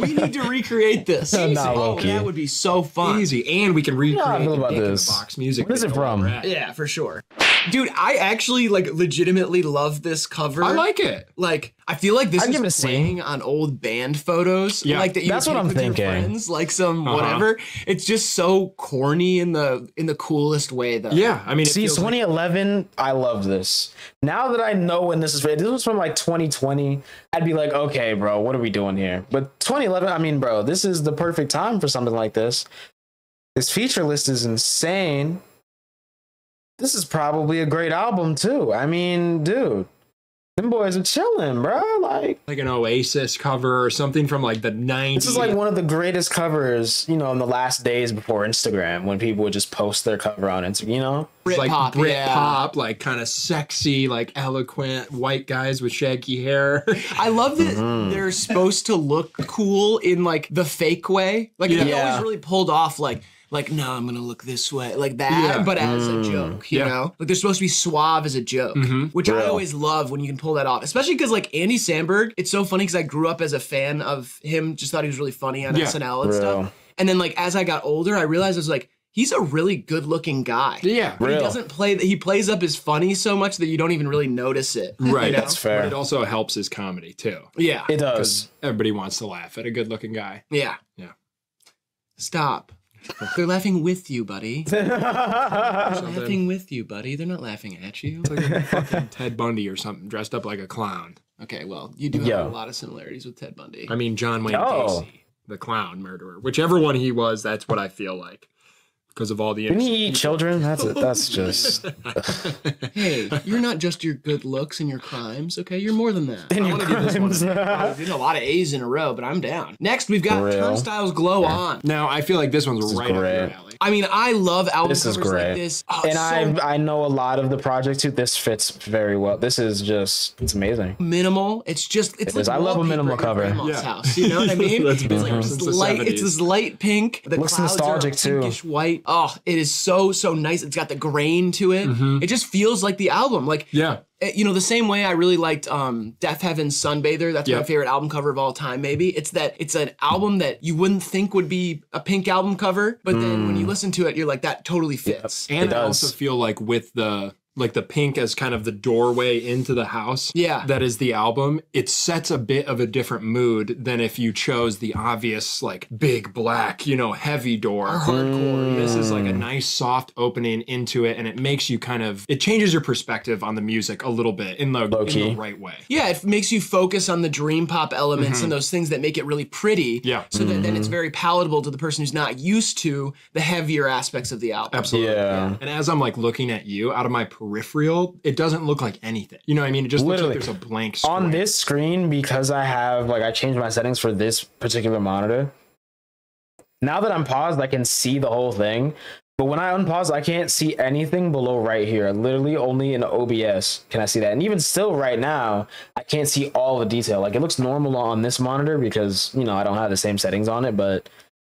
we need to recreate this. Nah, [LAUGHS] oh, low-key. that would be so fun. Easy, and we can recreate I feel the about this. the box music. What is it from? we're at it. Yeah, for sure. Dude, I actually like legitimately love this cover. I like it. Like, I feel like this I'd is give it playing on old band photos. Yeah. like that you That's what I'm with thinking. Friends, like some Uh-huh. whatever. It's just so corny in the in the coolest way, though. Yeah, I mean, it See, feels like- 2011, I love this. Now that I know when this is, this was from like 2020. I'd be like, okay, bro, what are we doing here? But 2011, I mean, bro, this is the perfect time for something like this. This feature list is insane. This is probably a great album too. I mean, dude, them boys are chilling, bro. Like, like an Oasis cover or something from like the 90s. this is like one of the greatest covers, you know, in the last days before Instagram, when people would just post their cover on Instagram, you know? It's like Britpop, Brit yeah. pop, like kind of sexy, like eloquent white guys with shaggy hair. I love that Mm-hmm. they're supposed to look cool in like the fake way. Like they always really pulled off like like no, I'm gonna look this way, like that, Yeah. but as Mm. a joke, you Yeah. know. Like they're supposed to be suave as a joke, Mhm. which I always love when you can pull that off. Especially because like Andy Samberg, it's so funny because I grew up as a fan of him. Just thought he was really funny on Yeah. SNL and Real. stuff. And then like as I got older, I realized I was like. He's a really good-looking guy. yeah. But he doesn't play. That he plays up his funny so much that you don't even really notice it. Right. you know? That's fair. But it also helps his comedy too. Yeah. It does. Everybody wants to laugh at a good looking guy. Yeah. Yeah. Stop. They're laughing with you, buddy. [LAUGHS] They're laughing with you, buddy. They're not laughing at you. It's like fucking [LAUGHS] Ted Bundy or something dressed up like a clown. Okay, well, you do have Yo. a lot of similarities with Ted Bundy. I mean, John Wayne Oh. Gacy, the clown murderer. Whichever one he was, that's what I feel like. Because of all the. Didn't he eat children? That's that's [LAUGHS] just Hey, you're not just your good looks and your crimes, okay? You're more than that. in I your wanna give this one crimes. a- a lot of A's in a row, but I'm down. Next, we've got For real? Turnstile's Glow On. Now I feel like this one's is right up your alley. I mean, I love album This is great. like this. Oh, and so I I know a lot of the projects too. This fits very well. This is just it's amazing. minimal. It's just it's It like. I love a minimal cover. grandma's Yeah. house. You know what I [LAUGHS] mean? it's it's like there this light. It's this light pink. The Looks nostalgic, are too. pinkish white. Oh, it is so so nice. It's got the grain to it. It just feels like the album. Like Yeah. eh, you know the same way I really liked um Deafheaven's Sunbather. That's my favorite album cover of all time. Maybe it's that it's an album that you wouldn't think would be a pink album cover, but then when you listen to it, you're like that totally fits. And It I does. also feel like with the like the pink as kind of the doorway into the house. Yeah. That is the album. It sets a bit of a different mood than if you chose the obvious like big black, you know, heavy door. hardcore. Mm. This is like a mm. nice soft opening into it and it makes you kind of it changes your perspective on the music a little bit in the, in the right way. Yeah, it makes you focus on the dream pop elements mm-hmm. and those things that make it really pretty. Mm-hmm. Yeah. So that then it's mm. very palatable to the person who's not used to the heavier aspects of the album. Absolutely. Yeah. And as I'm like looking at you out of my peripheral, it doesn't look like anything. You know what I mean? It just Literally. looks like there's a blank On this screen, because I have like I changed my settings for this particular monitor. Now that I'm paused, I can see the whole thing. But when I unpause, I can't see anything below right here. Literally only in OBS can I see that. And even still right now, I can't see all the detail. Like it looks normal on this monitor because, you know, I don't have the same settings on it, but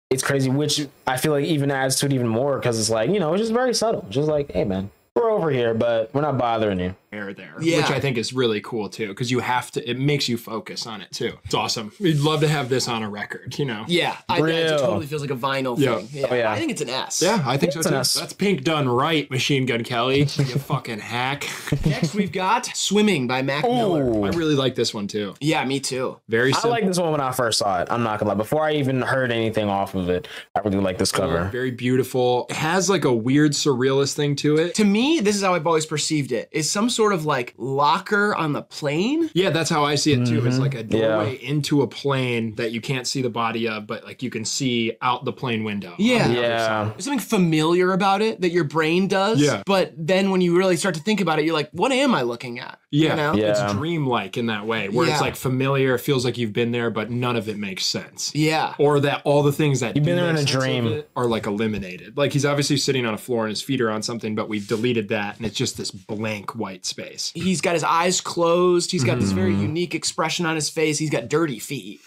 it's crazy, which I feel like even adds to it even more because it's like, you know, it's just very subtle. Just like, hey man, we're over here, but we're not bothering you. air there, Yeah. which I think is really cool too, because you have to. It makes you focus on it too. It's awesome. We'd love to have this on a record. You know. Yeah, I, it Real. totally feels like a vinyl Yeah. thing. Yeah. Oh, yeah. I think it's an S. Yeah, I think so It's an too. S. That's pink done right, Machine Gun Kelly. You fucking hack. [LAUGHS] Next, we've got Swimming by Mac Miller. I really like this one too. Yeah, me too. Very I like this one when I first saw it. I'm not gonna lie. Before I even heard anything off of it, I really like this cover. Very beautiful. It has like a weird surrealist thing to it. To me, this is how I've always perceived it. Is some sort of like locker on the plane. Yeah, that's how I see it too. It's like a Mm-hmm. Yeah. doorway into a plane that you can't see the body of, but like you can see out the plane window. Yeah. The Yeah. There's something familiar about it that your brain does. Yeah. But then when you really start to think about it, you're like, what am I looking at? Yeah, You know? Yeah. it's dreamlike in that way, where Yeah. it's like familiar, it feels like you've been there, but none of it makes sense. Yeah. Or that all the things that You've been there in a dream. are like eliminated. Like he's obviously sitting on a floor and his feet are on something, but we've deleted that, and it's just this blank white space. He's got his eyes closed. He's got this very Mm-hmm. unique expression on his face. He's got dirty feet.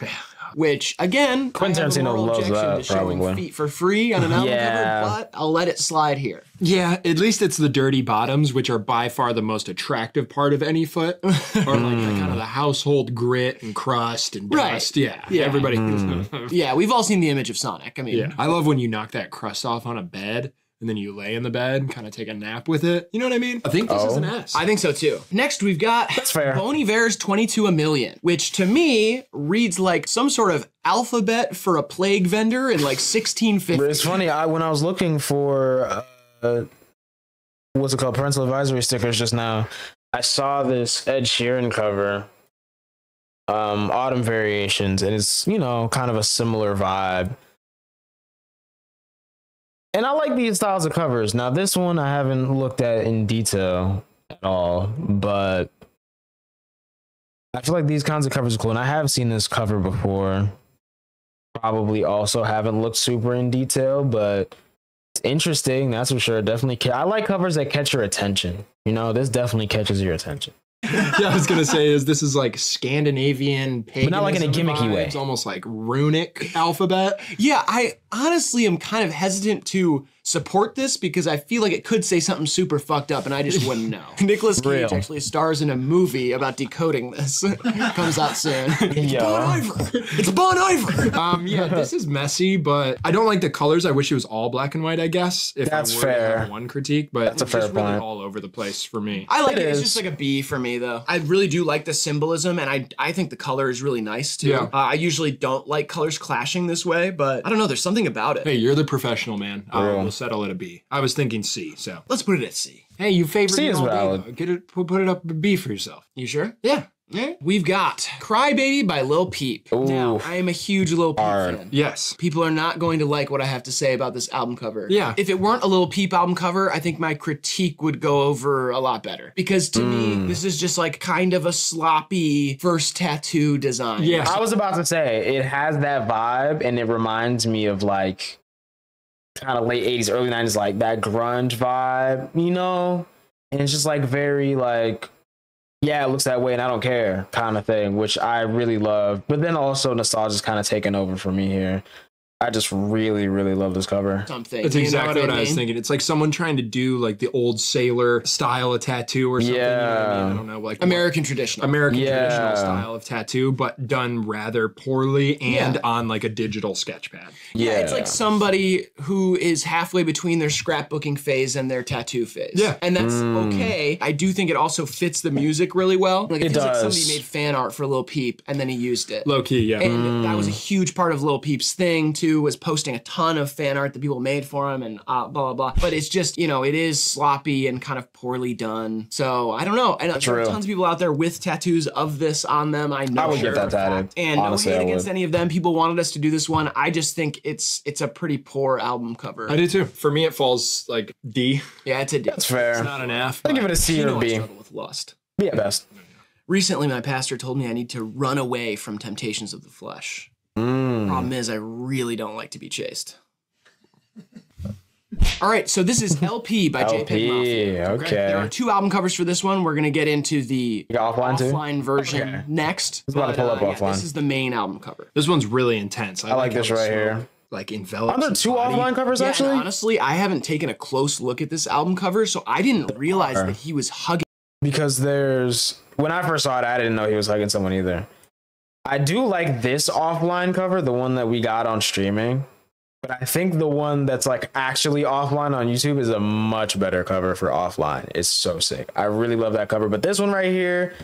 Which again, Quentin I have a Tarantino moral loves objection that, to showing probably. feet for free on an album Yeah. cover, but I'll let it slide here. Yeah, at least it's the dirty bottoms, which are by far the most attractive part of any foot, [LAUGHS] or like the kind of the household grit and crust and Right. dust. Yeah, Yeah. everybody. Yeah, we've all seen the image of Sonic. I mean, yeah, I love when you knock that crust off on a bed and then you lay in the bed and kind of take a nap with it. You know what I mean? I think this is Oh. an S. I think so too. Next, we've got That's fair. Bon Iver's 22 a Million, which to me reads like some sort of alphabet for a plague vendor in like 1650. But it's funny. I when I was looking for uh, what's it called, parental advisory stickers just now, I saw this Ed Sheeran cover, um, Autumn Variations, and it's you know kind of a similar vibe. And I like these styles of covers. Now this one I haven't looked at in detail at all, but I feel like these kinds of covers are cool. And I have seen this cover before probably also haven't looked super in detail, but it's interesting. That's for sure. Definitely, ca- I like covers that catch your attention. You know, this definitely catches your attention. [LAUGHS] yeah, I was gonna say is this is like Scandinavian, But not like in a gimmicky way. It's almost like runic alphabet. Yeah, I honestly am kind of hesitant to support this because I feel like it could say something super fucked up and I just wouldn't know. [LAUGHS] Nicolas Cage Real. actually stars in a movie about decoding this. [LAUGHS] Comes out soon. Yo. Iver. It's Bon Iver. Um, yeah, this is messy, but I don't like the colors. I wish it was all black and white. I guess if That's I were to fair. have one critique, but That's a it's fair just really point. all over the place for me. I like It it. It's is. just like a B for me, though. I really do like the symbolism, and I I think the color is really nice too. Yeah. Uh, I usually don't like colors clashing this way, but I don't know. There's something about it. Hey, you're the professional man. Uh, we'll settle it a B. I was thinking C. So Let's put it at C. hey, you favored C me is valid. Get it, put put it up a B for yourself. You sure? Yeah, We've got Crybaby by Lil Peep. Now, Ooh. I am a huge Lil Peep Hard. fan. Yes. People are not going to like what I have to say about this album cover. Yeah. If it weren't a Lil Peep album cover, I think my critique would go over a lot better. Because to me, mm. this is just like kind of a sloppy first tattoo design. Yeah. I was about to say it has that vibe, and it reminds me of like kind of late '80s, early '90s, like that grunge vibe, you know. And it's just like very like, yeah, it looks that way, and I don't care, kind of thing, which I really love. But then also nostalgia's kind of taken over for me here. I just really, really love this cover. Something. That's You know exactly what, I, was thinking. It's like someone trying to do like the old sailor style of tattoo or something. you know what I, mean? Yeah. I don't know, like American traditional. American Yeah. traditional style of tattoo, but done rather poorly and Yeah. on like a digital sketch pad. Yeah, it's like somebody who is halfway between their scrapbooking phase and their tattoo phase. Yeah. And that's hmm. okay. I do think it also fits the music really well. Like it, It feels like somebody made fan art for Lil Peep and then he used it. Low key, yeah. and that was a hmm. huge part of Lil Peep's thing too, was posting a ton of fan art that people made for him and uh, blah blah blah. But it's just, you know, it is sloppy and kind of poorly done. So I don't know. And there are tons of people out there with tattoos of this on them. I know. I would for get that a tatted. And Honestly, no I hate against any of them. People wanted us to do this one. I just think it's it's a pretty poor album cover. I do too. For me, it falls like D. yeah, it's a D. That's fair. It's not an F. I give it a C or I B. with lust. B at best. Recently, my pastor told me I need to run away from temptations of the flesh. Mm. Problem is, I really don't like to be chased. All right, so this is [LAUGHS] LP by JPEG Mafia. LP, There are two album covers for this one. We're gonna get into the offline offline version Okay. next. about to but, pull up uh, yeah, offline. this is the main album cover. This one's really intense. I like this right here. Like envelops. Are there two body. offline covers Yeah, actually? honestly, I haven't taken a close look at this album cover, so I didn't realize that he was hugging. because there's when I first saw it, I didn't know he was hugging someone either. I do like this offline cover, the one that we got on streaming, but I think the one that's like actually offline on YouTube is a much better cover for offline. It's so sick. I really love that cover, but this one right here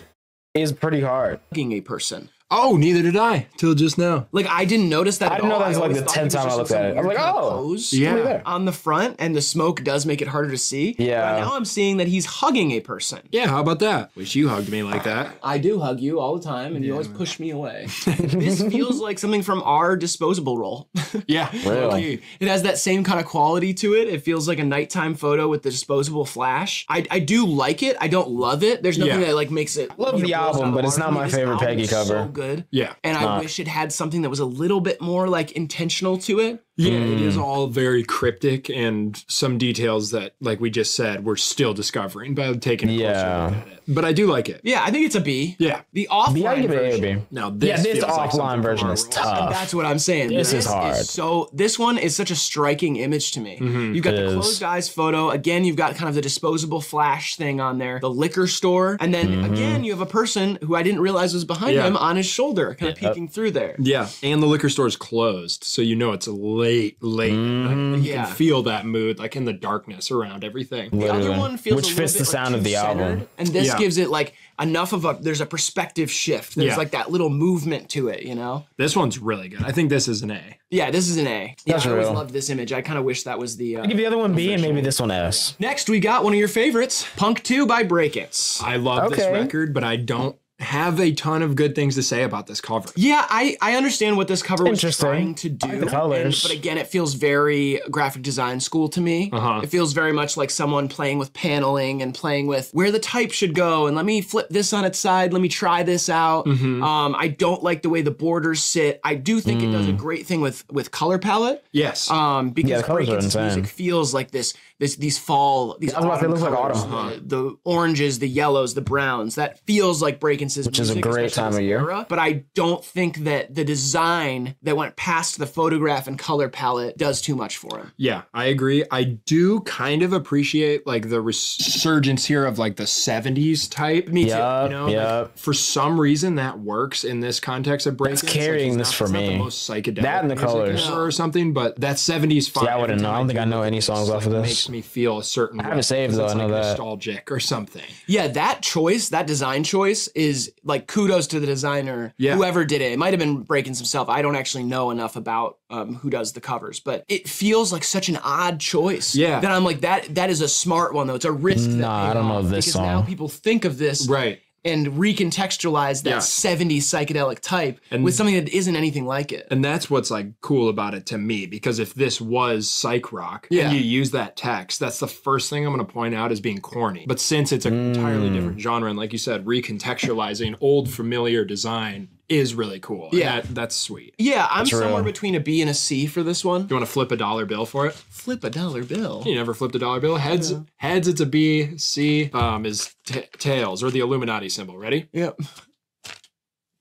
is pretty hard. a person. Oh, neither did I till just now. Like I didn't notice that. I at didn't know all. that was, like, the 10th time I looked at it. I was like, oh, pose yeah. Look at there. on the front, and the smoke does make it harder to see. Yeah. But now I'm seeing that he's hugging a person. Yeah, how about that? Wish you hugged me like that. I do hug you all the time, and you always push me away. [LAUGHS] this feels like something from our disposable roll. [LAUGHS] Yeah. Really? it has that same kind of quality to it. It feels like a nighttime photo with the disposable flash. I, I do like it. I don't love it. There's nothing Yeah. that like makes it. love the album, but it's not for me. my favorite Peggy cover. So good. Yeah. And I wish it had something that was a little bit more like intentional to it. Yeah, it is all very cryptic and some details that, like we just said, we're still discovering by taking a closer Yeah. look at it. But I do like it. Yeah, I think it's a B. Yeah. The offline B, I give A or version. B. Now this Yeah, this feels like offline version is rules. tough. That's what I'm saying. This is hard. so this one is such a striking image to me. You've got It the is. closed eyes photo. Again, you've got kind of the disposable flash thing on there. The liquor store, and then Mm-hmm. again, you have a person who I didn't realize was behind Yeah. him on his shoulder, kind of peeking through there. Yeah, and the liquor store is closed, so you know it's late, late. Mm-hmm. night. You Yeah. can feel that mood, like in the darkness around everything. The other one feels Which a little fits bit, the like, sound of too the album. centered, and this Yeah. gives it like enough of a. There's a perspective shift. There's Yeah. like that little movement to it, you know. This one's really good. I think this is an A. Yeah, this is an A. Yeah, That's I always real. loved this image. I kind of wish that was the. Uh, Give the other one B and maybe this one S. Next, we got one of your favorites, Punk 2 by Break Brakence. I love this record, but I don't have a ton of good things to say about this cover. Yeah, I, I understand what this cover was trying to do. Like the colors. and- but again, it feels very graphic design school to me. Uh-huh. It feels very much like someone playing with paneling and playing with where the type should go. And let me flip this on its side. Let me try this out. Mm-hmm. Um, I don't like the way the borders sit. I do think it Mm. does a great thing with with color palette. Yes. Um, because Yeah, the colors are Brakence' insane. music feels like this, this these fall, these I was about it autumn looks like colors, autumn. The, the oranges, the yellows, the browns. That feels like Brakence' Which is a great time of year. era. But I don't think that the design that went past the photograph and color palette does too much for him. Yeah, I agree. I do kind of appreciate like the resurgence here of like the 70s type. Me too. Yup, You know, like, for some reason that works in this context of breaking. It's carrying this for Not me. the most psychedelic That and the music colors. ever or something, but that 70s fun. I wouldn't know. I don't think I know any songs off of this. Makes me feel a certain. I haven't saved, though, I know that. nostalgic or something. Yeah, that choice, that design choice is like kudos to the designer, Yeah. whoever did it. It might have been Brakence himself. I don't actually know enough about um, who does the covers, but it feels like such an odd choice. Yeah. That I'm like that. That is a smart one though. It's a risk. that Nah, I don't know off, this because now people think of this Right. And recontextualize that Yeah. 70s psychedelic type And- with something that isn't anything like it. And that's what's like cool about it to me because if this was psych rock Yeah. and you use that text, that's the first thing I'm going to point out as being corny. But since it's an entirely hmm. different genre, and like you said, recontextualizing old familiar design is really cool. Yeah. that, that's sweet. Yeah, I'm That's somewhere real. between a B and a C for this one. You want to flip a dollar bill for it? Flip a dollar bill. You never flipped a dollar bill. Heads, heads, it's a B. C um, is t- tails or the Illuminati symbol. Ready? Yep.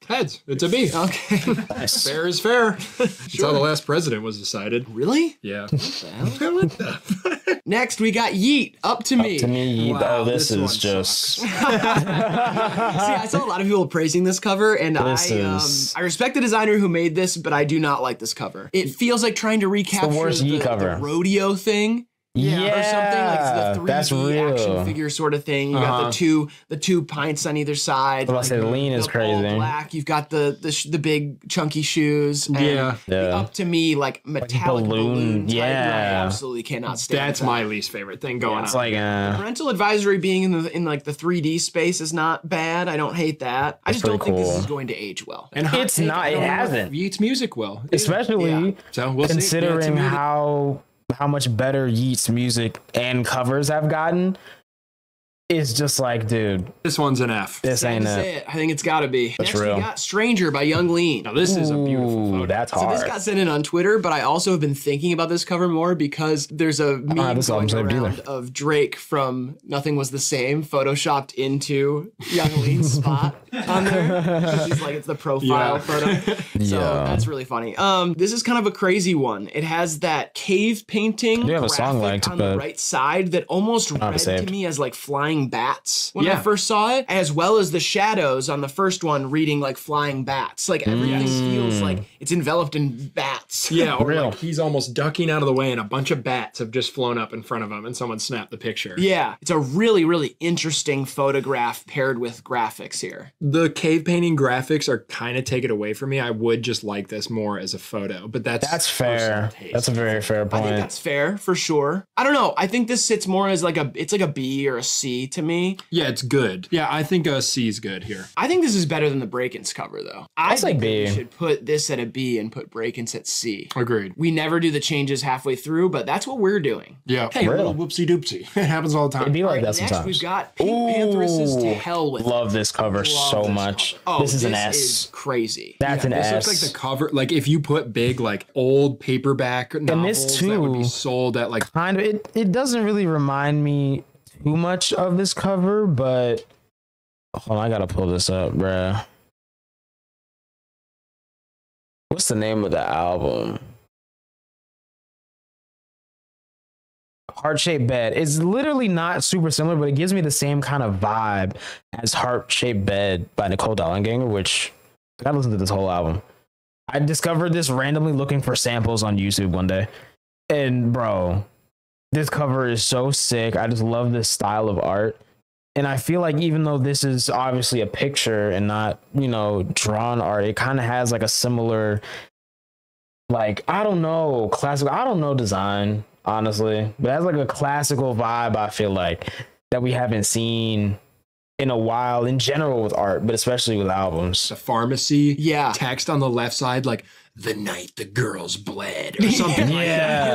Heads, it's a B. Okay. [LAUGHS] Nice. Fair is fair. That's how the last president was decided. really? Yeah. [LAUGHS] Next, we got Yeat. Up to me. To me, Wow, oh, this, this is just [LAUGHS] See, I saw a lot of people praising this cover, and This I um, is- I respect the designer who made this, but I do not like this cover. It feels like trying to recapture the worst the, Yeat the cover. rodeo thing. Yeah, or something like the 3D that's real. action figure sort of thing. You got Uh-huh. the two the two pints on either side. I was about to say, the lean is all crazy. black. You've got the the, sh- the big chunky shoes. and Yeah. Yeah. Up to me like metallic balloon. balloon, yeah. I absolutely cannot stand. That's that. my least favorite thing going on. It's on. like uh, Parental advisory being in the in like the 3D space is not bad. I don't hate that. I just don't pretty think this is going to age well. and It's take, not- it don't know if hasn't. It's music well, especially Yeah. So we'll see. considering Yeah, how how much better Yeat's music and covers have gotten. It's just like, dude, this one's an F. this ain't it. it. I think it's got to be. That's Next real. we got Stranger by Yung Lean. Now this is a beautiful Ooh, photo. that's So this got sent in on Twitter, but I also have been thinking about this cover more because there's a meme have this going around either. of Drake from Nothing Was the Same photoshopped into Yung Lean's [LAUGHS] spot on there. 'Cause He's like it's the profile Yeah. photo. [LAUGHS] So Yeah. that's really funny. Um, this is kind of a crazy one. It has that cave painting do have a song graphic linked, on the right side that almost have it read to me as like flying bats when I first saw it, as well as the shadows on the first one reading like flying bats. Like everything mm. feels like it's enveloped in bats. Yeah, or Real. like he's almost ducking out of the way and a bunch of bats have just flown up in front of him and someone snapped the picture. Yeah, it's a really, really interesting photograph paired with graphics here. The cave painting graphics are kind of take it away from me. I would just like this more as a photo, but that's That's fair. taste. That's a very fair point. I think that's fair for sure. I don't know. I think this sits more as like a it's like a B or a C to me. yeah, it's good. Yeah, I think a C is good here. I think this is better than the Brakence cover though. I That's like think we should put this at a B and put Brakence at C. Agreed. We never do the changes halfway through, but that's what we're doing. Yeah. Hey, Real. little whoopsie doopsie. [LAUGHS] it happens all the It'd time. be like Alright, that next sometimes. we've got Pink Panthers to Ooh, hell with. it. Love this cover Love so this much. cover. Oh, this is an S. is crazy. That's an this S. looks like the cover. Like if you put big, like old paperback novels this that would be sold at like kind of it, it doesn't really remind me too much of this cover, but hold on, I gotta pull this up, bruh. What's the name of the album? Heart Shaped Bed. It's literally not super similar, but it gives me the same kind of vibe as Heart Shaped Bed by Nicole Dollanganger, which I gotta listen to this whole album. I discovered this randomly looking for samples on YouTube one day. And bro, this cover is so sick. I just love this style of art. And I feel like even though this is obviously a picture and not, you know, drawn art, it kind of has like a similar like I don't know, classical I don't know design, honestly. But it has like a classical vibe, I feel like, that we haven't seen in a while in general with art, but especially with albums. the pharmacy Yeah. text on the left side, like the night the girls bled or [LAUGHS] something like that.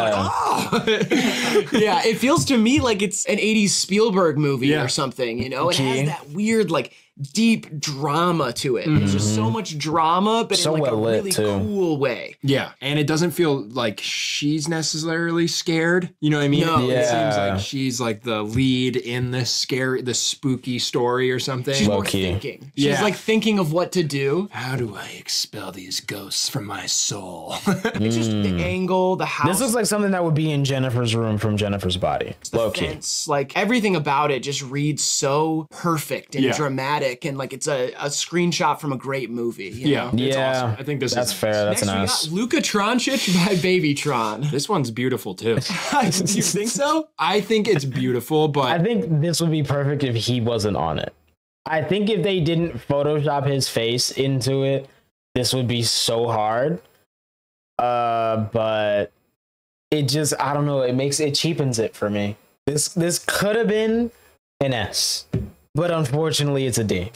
Like, Yeah. oh. [LAUGHS] yeah, it feels to me like it's an 80s Spielberg movie Yeah. or something, you know? It Okay. has that weird, like, deep drama to it. There's just so mm-hmm. much drama, but So in like a well lit, really too. cool way. Yeah, and it doesn't feel like she's necessarily scared. You know what I mean? No. It seems Yeah. like she's like the lead in this scary, this spooky story or something. She's Low more key. thinking. She's Yeah. like thinking of what to do. How do I expel these ghosts from my soul? [LAUGHS] It's just the mm. angle, the house. This looks like something that would be in Jennifer's room from Jennifer's body. the Low key. like everything about it just reads so perfect and Yeah. dramatic and like it's a, a screenshot from a great movie. you yeah, know? it's Yeah, awesome. I think this is. That's is fair. That's Next an we S. got Luka Trončić by Babytron. [LAUGHS] This one's beautiful too. [LAUGHS] Do you think so? I think it's beautiful, but I think this would be perfect if he wasn't on it. I think if they didn't Photoshop his face into it, this would be so hard. Uh, but it just I don't know. It makes it cheapens it for me. This this could have been an S, but unfortunately, it's a D.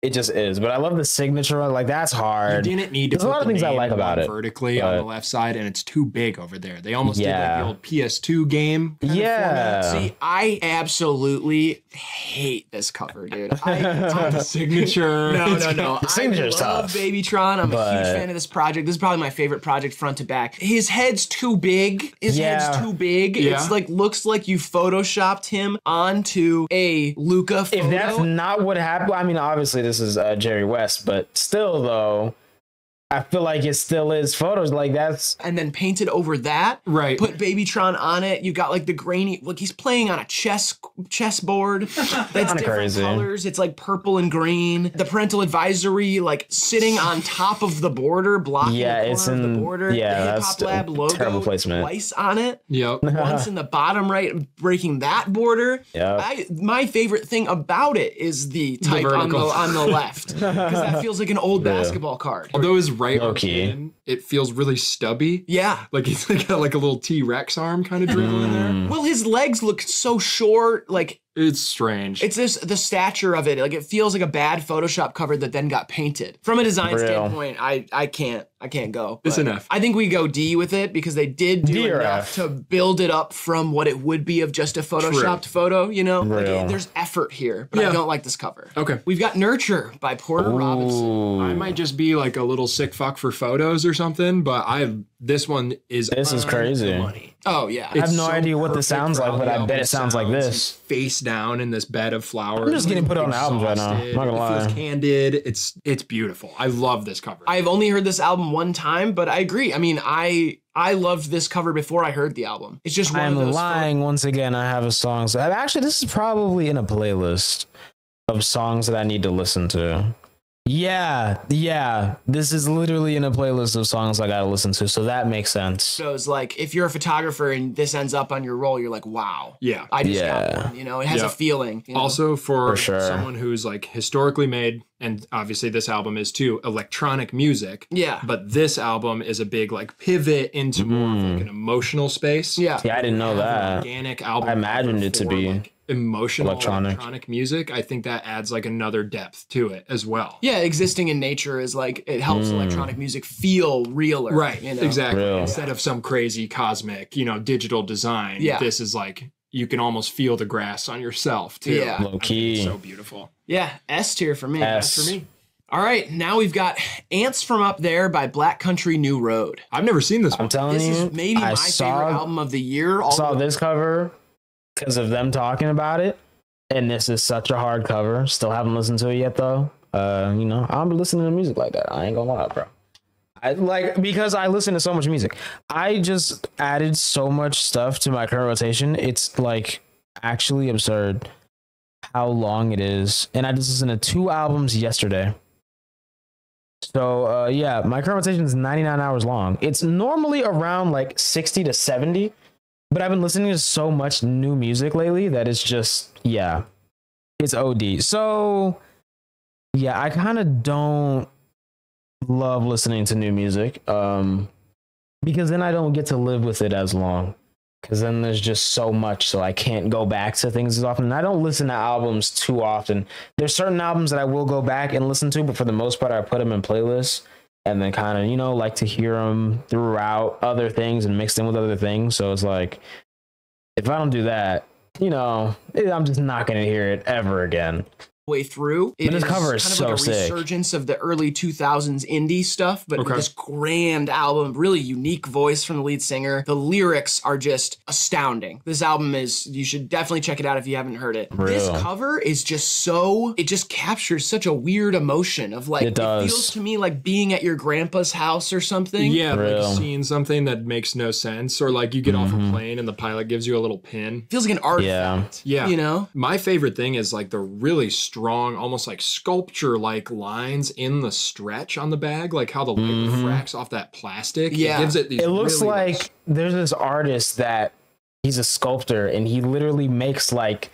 It just is. But I love the signature. Like that's hard. You didn't need to There's a lot of things I like about it, vertically on the left side, and it's too big over there. They almost Yeah. did like the old PS2 game. Yeah. See, I absolutely hate this cover, dude. I, the [LAUGHS] signature. no, no, no. The signature's I love tough. Babytron. I'm a huge fan of this project. This is probably my favorite project front to back. His head's too big. His Yeah. head's too big. Yeah. It's like looks like you photoshopped him onto a Luca photo. if that's not what happened, I mean, obviously this is uh, Jerry West, but still, though, I feel like it still is photos. Like that's and then painted over that. Right. Put Babytron on it. You got like the grainy. Look, he's playing on a chess chessboard. [LAUGHS] That's different crazy. colors. It's like purple and green. The parental advisory, like sitting on top of the border, blocking Yeah, the corner it's of the border. yeah, the Hip that's Hop Lab logo terrible placement. twice on it. Yep. [LAUGHS] Once in the bottom right, breaking that border. Yep. I my favorite thing about it is the type on the vertical. on the left because that [LAUGHS] feels like an old Yeah. basketball card. Although his right Low arm it feels really stubby. Yeah. Like [LAUGHS] he's like got like a little T Rex arm kind of dribbling there. Mm. Well, his legs look so short. Like It's strange. It's this the stature of it. Like it feels like a bad Photoshop cover that then got painted. From a design Real. standpoint, I I can't I can't go. It's but enough. I think we go D with it because they did do D enough to build it up from what it would be of just a photoshopped photo. You know, like it- there's effort here, but I don't like this cover. okay. We've got Nurture by Porter Robinson. I might just be like a little sick fuck for photos or something, but I this one is This is crazy. money. Oh yeah, I have It's no so idea what this sounds like, but I bet it sounds like this. Face down in this bed of flowers. I'm just getting like, put on albums right now. I'm exhausted. not gonna It lie. feels candid. It's it's beautiful. I love this cover. I've only heard this album one time, but I agree. I mean, I I loved this cover before I heard the album. It's just one I'm of those. lying once again. I have a song. So actually, this is probably in a playlist of songs that I need to listen to. Yeah, yeah. This is literally in a playlist of songs I gotta listen to. So that makes sense. So it's Like if you're a photographer and this ends up on your roll, you're like, wow. yeah. I just Yeah. got one. You know, it has Yeah. a feeling. you know? Also for, For sure. someone who's like historically made, and obviously this album is too, electronic music. yeah, But this album is a big like pivot into more of like mm. an emotional space. yeah, Yeah, I didn't know Have an that. organic album. I imagined it to be like, emotional electronic. electronic. music. I think that adds like another depth to it as well. yeah. Existing in nature is like it helps Mm. electronic music feel realer. Right. You know? Exactly. Real. Instead of some crazy cosmic, you know, digital design. Yeah. This is like you can almost feel the grass on yourself too. Yeah. Low key. So beautiful. Yeah. S tier for me. S. For me. All right. Now we've got Ants from Up There by Black Country New Road. I've never seen this I'm one. telling This you, is maybe my I favorite saw album of the year. All saw this cover because of them talking about it, and this is such a hard cover. Still haven't listened to it yet though. Uh, you know, I'm listening to music like that. I ain't gonna lie, bro. I like because I listen to so much music. I just added so much stuff to my current rotation. It's like actually absurd how long it is. And I just listened to two albums yesterday. So uh yeah, my current rotation is 99 hours long. It's normally around like 60 to 70, but I've been listening to so much new music lately that it's just yeah. It's OD. So yeah, I kind of don't love listening to new music um because then I don't get to live with it as long because then there's just so much so I can't go back to things as often. And I don't listen to albums too often. There's certain albums that I will go back and listen to, but for the most part I put them in playlists and then kind of, you know, like to hear them throughout other things and mix them with other things. So it's like if I don't do that, you know, eh, I'm just not going to hear it ever again. Way through. It this cover is kind of so like a sick. resurgence of the early 2000s indie stuff, but Okay. this grand album, really unique voice from the lead singer. The lyrics are just astounding. This album is, you should definitely check it out if you haven't heard it. This cover is just so, it just captures such a weird emotion of like, It does. feels to me like being at your grandpa's house or something. Yeah, Real. like seeing something that makes no sense, or like you get off Mhm. a plane and the pilot gives you a little pin. Feels like an artifact. Yeah. Yeah. You know? My favorite thing is like the really strong, almost like sculpture like lines in the stretch on the bag, like how the light Mhm. refracts off that plastic. Yeah. It gives it these It looks really, like there's this artist that he's a sculptor and he literally makes like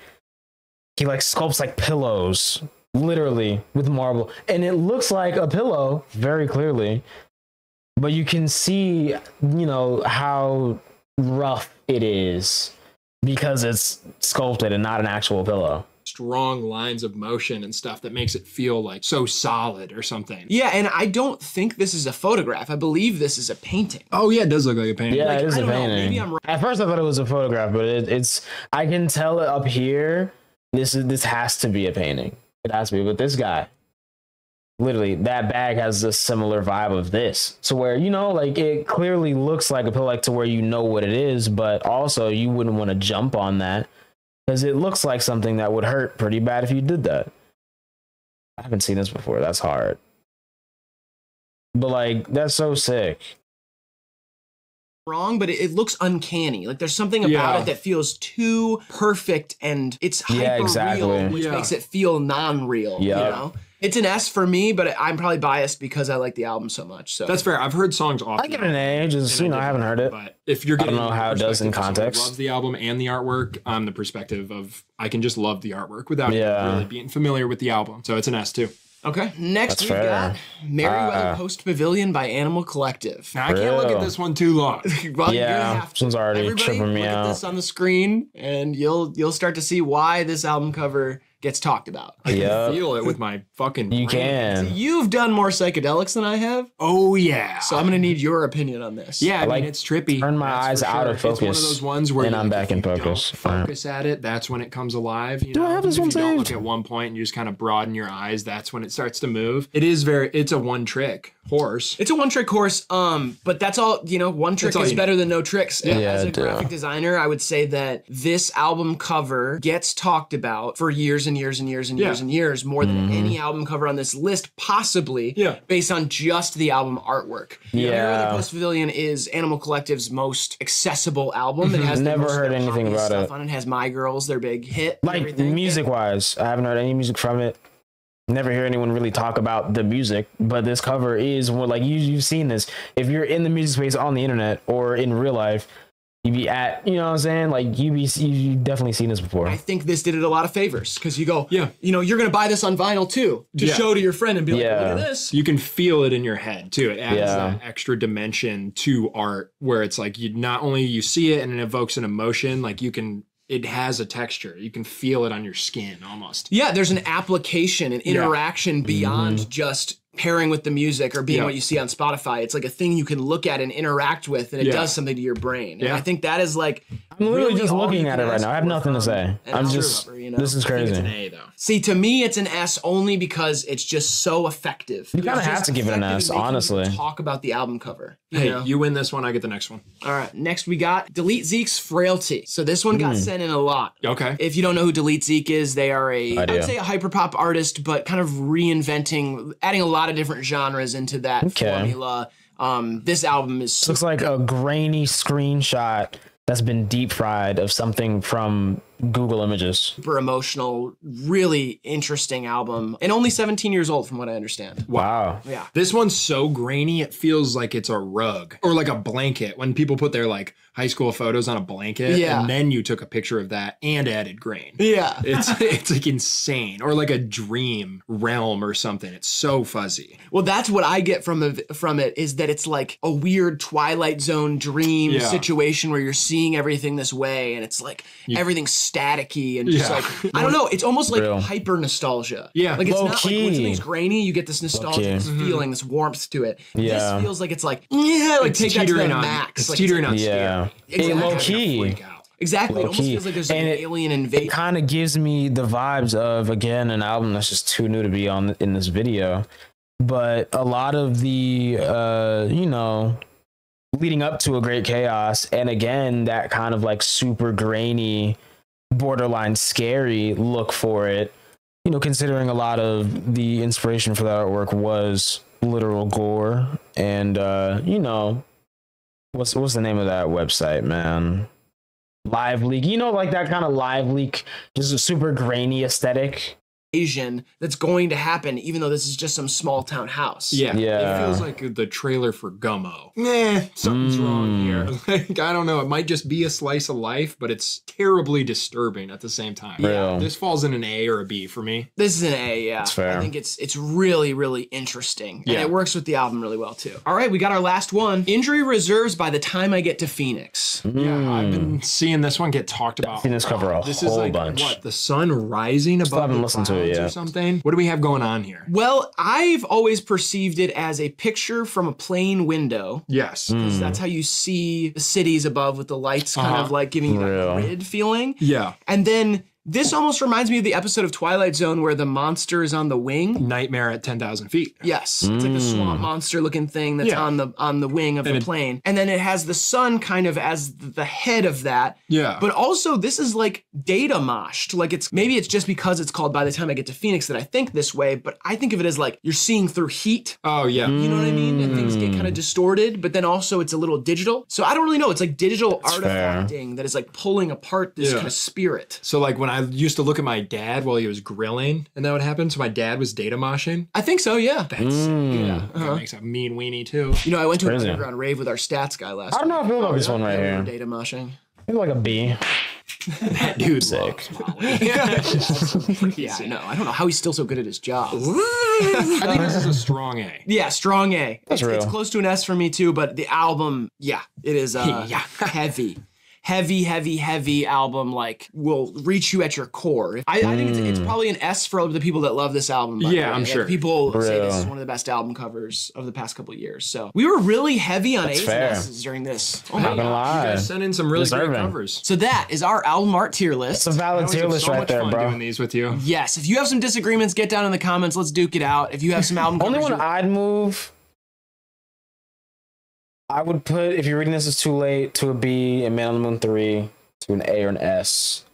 he like sculpts like pillows literally with marble and it looks like a pillow very clearly but you can see you know how rough it is because it's sculpted and not an actual pillow It's strong lines of motion and stuff that makes it feel like so solid or something. Yeah, and I don't think this is a photograph. I believe this is a painting. Oh yeah, it does look like a painting. Yeah, Like, it is I a don't know, painting. maybe I'm wrong. At first, I thought it was a photograph, but it, it's I can tell it up here. This is this has to be a painting. It has to be. But this guy, literally, that bag has a similar vibe of this. So where you know, like it clearly looks like a pill, like to where you know what it is, but also you wouldn't want to jump on that because it looks like something that would hurt pretty bad if you did that. I haven't seen this before. That's hard. But like, that's so sick. wrong, but it, it looks uncanny. Like there's something about Yeah. it that feels too perfect and it's hyper Yeah, exactly. real, which Yeah. makes it feel non-real. You Yeah. know? It's an S for me, but I'm probably biased because I like the album so much. So That's fair. I've heard songs off. I give it an A. Just you know, I haven't heard it. But if you're I don't know how it does in perspective of someone who context. loves the album and the artwork, I'm the perspective of I can just love the artwork without Yeah. really being familiar with the album. So it's an S too. Okay. Next That's we've fair. got Merriweather Ah. Post Pavilion by Animal Collective. Now I can't look at this one too long. [LAUGHS] well, you're Yeah, have this one's already Everybody, tripping me look out. at this on the screen, and you'll you'll start to see why this album cover gets talked about. I Yeah. can feel it with my fucking. You brain. can. You've done more psychedelics than I have, Oh yeah. so I'm gonna need your opinion on this. Yeah, I, mean like, it's trippy. turn my eyes for out sure. focus. It's one of those ones where and you- I'm if back in you don't focus. Focus at it. That's when it comes alive. You Do I have this if one you don't look at one point and you just kind of broaden your eyes, that's when it starts to move. It is very. It's a one trick horse. It's a one trick horse, um, but that's all you know. One trick That's is you better than no tricks. Yeah, As a graphic designer, I would say that this album cover gets talked about for years and years and years and Yeah. years and years more than Mm-hmm. any album cover on this list, possibly. Yeah. Based on just the album artwork. Yeah. The Post Pavilion is Animal Collective's most accessible album. It has Never heard anything about stuff it. on it. It has My Girls, their big hit. like music wise, I haven't heard any music from it. Never hear anyone really talk about the music, but this cover is more like you you've seen this. If you're in the music space on the internet or in real life, you be at you know what I'm saying? Like you be you definitely seen this before. I think this did it a lot of favors because you go, Yeah. you know, you're gonna buy this on vinyl too to Yeah. show to your friend and be like, look at this. You can feel it in your head too. It adds Yeah. that extra dimension to art where it's like you not only you see it and it evokes an emotion, like you can. It has a texture. You can feel it on your skin almost. Yeah, there's an application, an interaction beyond Mm-hmm. just pairing with the music or being Yeah. what you see on Spotify. It's like a thing you can look at and interact with, and it Yeah. does something to your brain. And Yeah. I think that is like I'm literally really just looking at it right now. I have nothing to say. I'm just cover, you know? this is I it's crazy. an A though. See, to me, it's an S only because it's just so effective. You kinda have to give it an S, honestly. Talk about the album cover. You Hey, know? you win this one. I get the next one. All right, next we got Dltzk's Frailty. So this one got sent in a lot. Okay. If you don't know who Delete Zeke is, they are a I Idea. would say a hyperpop artist, but kind of reinventing, adding a lot of different genres into that Okay. formula. Um, this album is looks like a grainy screenshot that's been deep fried of something from Google Images. super emotional, really interesting album, and only 17 years old, from what I understand. Wow. Yeah. This one's so grainy, it feels like it's a rug or like a blanket. When people put their like high school photos on a blanket, Yeah. and then you took a picture of that and added grain. Yeah. [LAUGHS] It's it's like insane, or like a dream realm or something. It's so fuzzy. Well, that's what I get from it, from it is that it's like a weird Twilight Zone dream Yeah. situation where you're seeing everything this way, and it's like everything's staticky and just Yeah. like I don't know. It's almost like Real. hyper nostalgia. Yeah. like it's Low not like when something's grainy, you get this nostalgia, key. this feeling, this warmth to it. Yeah. This feels like it's like [LAUGHS] yeah, like It's take that to the teetering on max. It's like, teetering like- on Yeah. Exactly. Hey, low key. Exactly. It Low almost key. feels like there's And an it- alien invasion. kind of gives me the vibes of again an album that's just too new to be on in this video but a lot of the uh you know leading up to a great chaos and again that kind of like super grainy borderline scary look for it you know considering a lot of the inspiration for that artwork was literal gore and uh you know what's what's the name of that website man? Live leak. You know like that kind of live leak just a super grainy aesthetic Asian that's going to happen, even though this is just some small town house. Yeah, Yeah. It feels like the trailer for Gummo. Nah, something's mm. wrong here. [LAUGHS] Like, I don't know. It might just be a slice of life, but it's terribly disturbing at the same time. Real. This falls in an A or a B for me. This is an A, yeah. fair. I think it's it's really, really interesting. And Yeah. it works with the album really well too. All right, we got our last one. Injury Reserve's by the time I get to Phoenix. Yeah, I've been mm. seeing this one get talked about. seen this cover a This whole is like bunch. what the sun rising above haven't listened to it or something. What do we have going on here? Well, I've always perceived it as a picture from a plane window. Yes. Because that's how you see the cities above with the lights kind Uh-huh. of like giving you that Real. grid feeling. Yeah. And then this almost reminds me of the episode of Twilight Zone where the monster is on the wing. Nightmare at ten thousand feet. Yes, it's like the swamp monster looking thing that's Yeah. on the on the wing of And the it- plane, and then it has the sun kind of as the head of that. Yeah. But also, this is like data moshed. Like it's maybe it's just because it's called by the time I get to Phoenix that I think this way. But I think of it as like you're seeing through heat. oh yeah. You know what I mean? And things get Mm. kind of distorted, but then also it's a little digital. So I don't really know. It's like digital fair. artifacting that is like pulling apart this Yeah. kind of spirit. So like when I used to look at my dad while he was grilling, and that would happen. So my dad was data moshing. I think so. Yeah. That's Mm. yeah. Uh-huh. That makes a mean weenie too. You know, I went to an underground rave with our stats guy last. I don't know how I feel about this one right here. Data moshing. Maybe like a B. [LAUGHS] That dude Sick. [LAUGHS] Yeah, [LAUGHS] I know. I don't know how he's still so good at his job. I think this is a strong A. Yeah, strong A. That's it's, it's close to an S for me too, but the album, yeah, it is uh, Yeah. heavy. Heavy, heavy, heavy album, like will reach you at your core. I, I think it's, it's mm. probably an S for the people that love this album. by Yeah, way. I'm Like, sure. people say this is one of the best album covers of the past couple of years. So we were really heavy on A's and. S's during this. Oh Not my gonna god. You guys sent in some really Deserving. great covers. So that is our album art tier list. It's a I valid always tier have list so right much there, fun bro. doing these with you. Yes, if you have some disagreements, get down in the comments. Let's duke it out. If you have some album Only covers one you- I'd move, I would put if you're reading this is too late to a B a B, a Man on the Moon three, to an A or an S.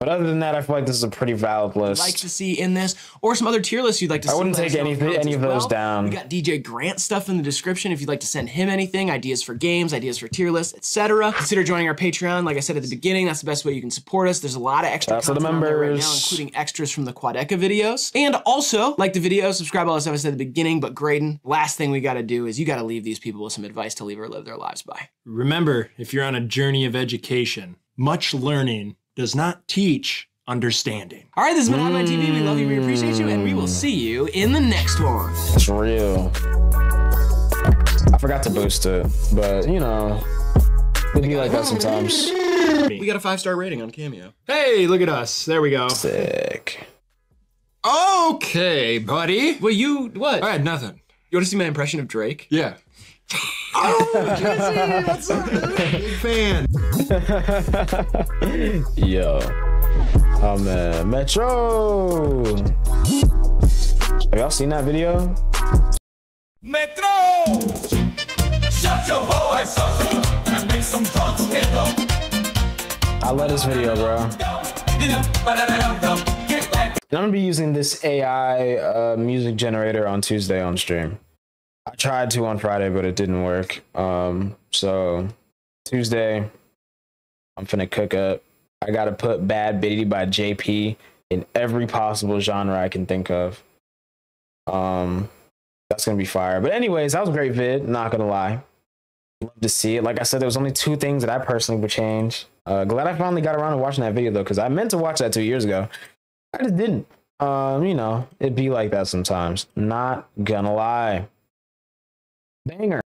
But other than that, I feel like this is a pretty valid list. like to see in this, or some other tier lists you'd like to I wouldn't let take any any of as those well. down. We got DJ Grant stuff in the description if you'd like to send him anything, ideas for games, ideas for tier lists, etc. Consider joining our Patreon. Like I said at the beginning, that's the best way you can support us. There's a lot of extra Shout out the content on there right now, members. including extras from the Quadeca videos. And also, like the video, subscribe, all that stuff I said at the beginning. But Graydon, last thing we got to do is you got to leave these people with some advice to leave or live their lives by. Remember, if you're on a journey of education, much learning does not teach understanding. All right, this has been Hotline TV. We love you, we appreciate you, and we will mm. see you in the next one. It's real. I forgot to boost it, but you know, it be like that sometimes. We got a five star rating on Cameo. Hey, look at us. There we go. Sick. Okay, buddy. Well, you what? I had nothing. You want to see my impression of Drake? Yeah. Oh, Jesse, that's a big fan. [LAUGHS] Yo. Oh man, Metro. Have y'all seen that video? Metro! Shut your voice up and make some drums hit them. I love this video, bro. Get back. And I'm gonna be using this AI uh, music generator on Tuesday on stream. I tried to on Friday, but it didn't work. Um, so Tuesday, I'm finna cook up. I gotta put "Bad Bitty" by JP in every possible genre I can think of. Um, that's gonna be fire. But anyways, that was a great vid. Not gonna lie, love to see it. Like I said, there was only two things that I personally would change. Uh, glad I finally got around to watching that video though, because I meant to watch that two years ago. I just didn't. Um, you know, it'd be like that sometimes. Not gonna lie. Banger.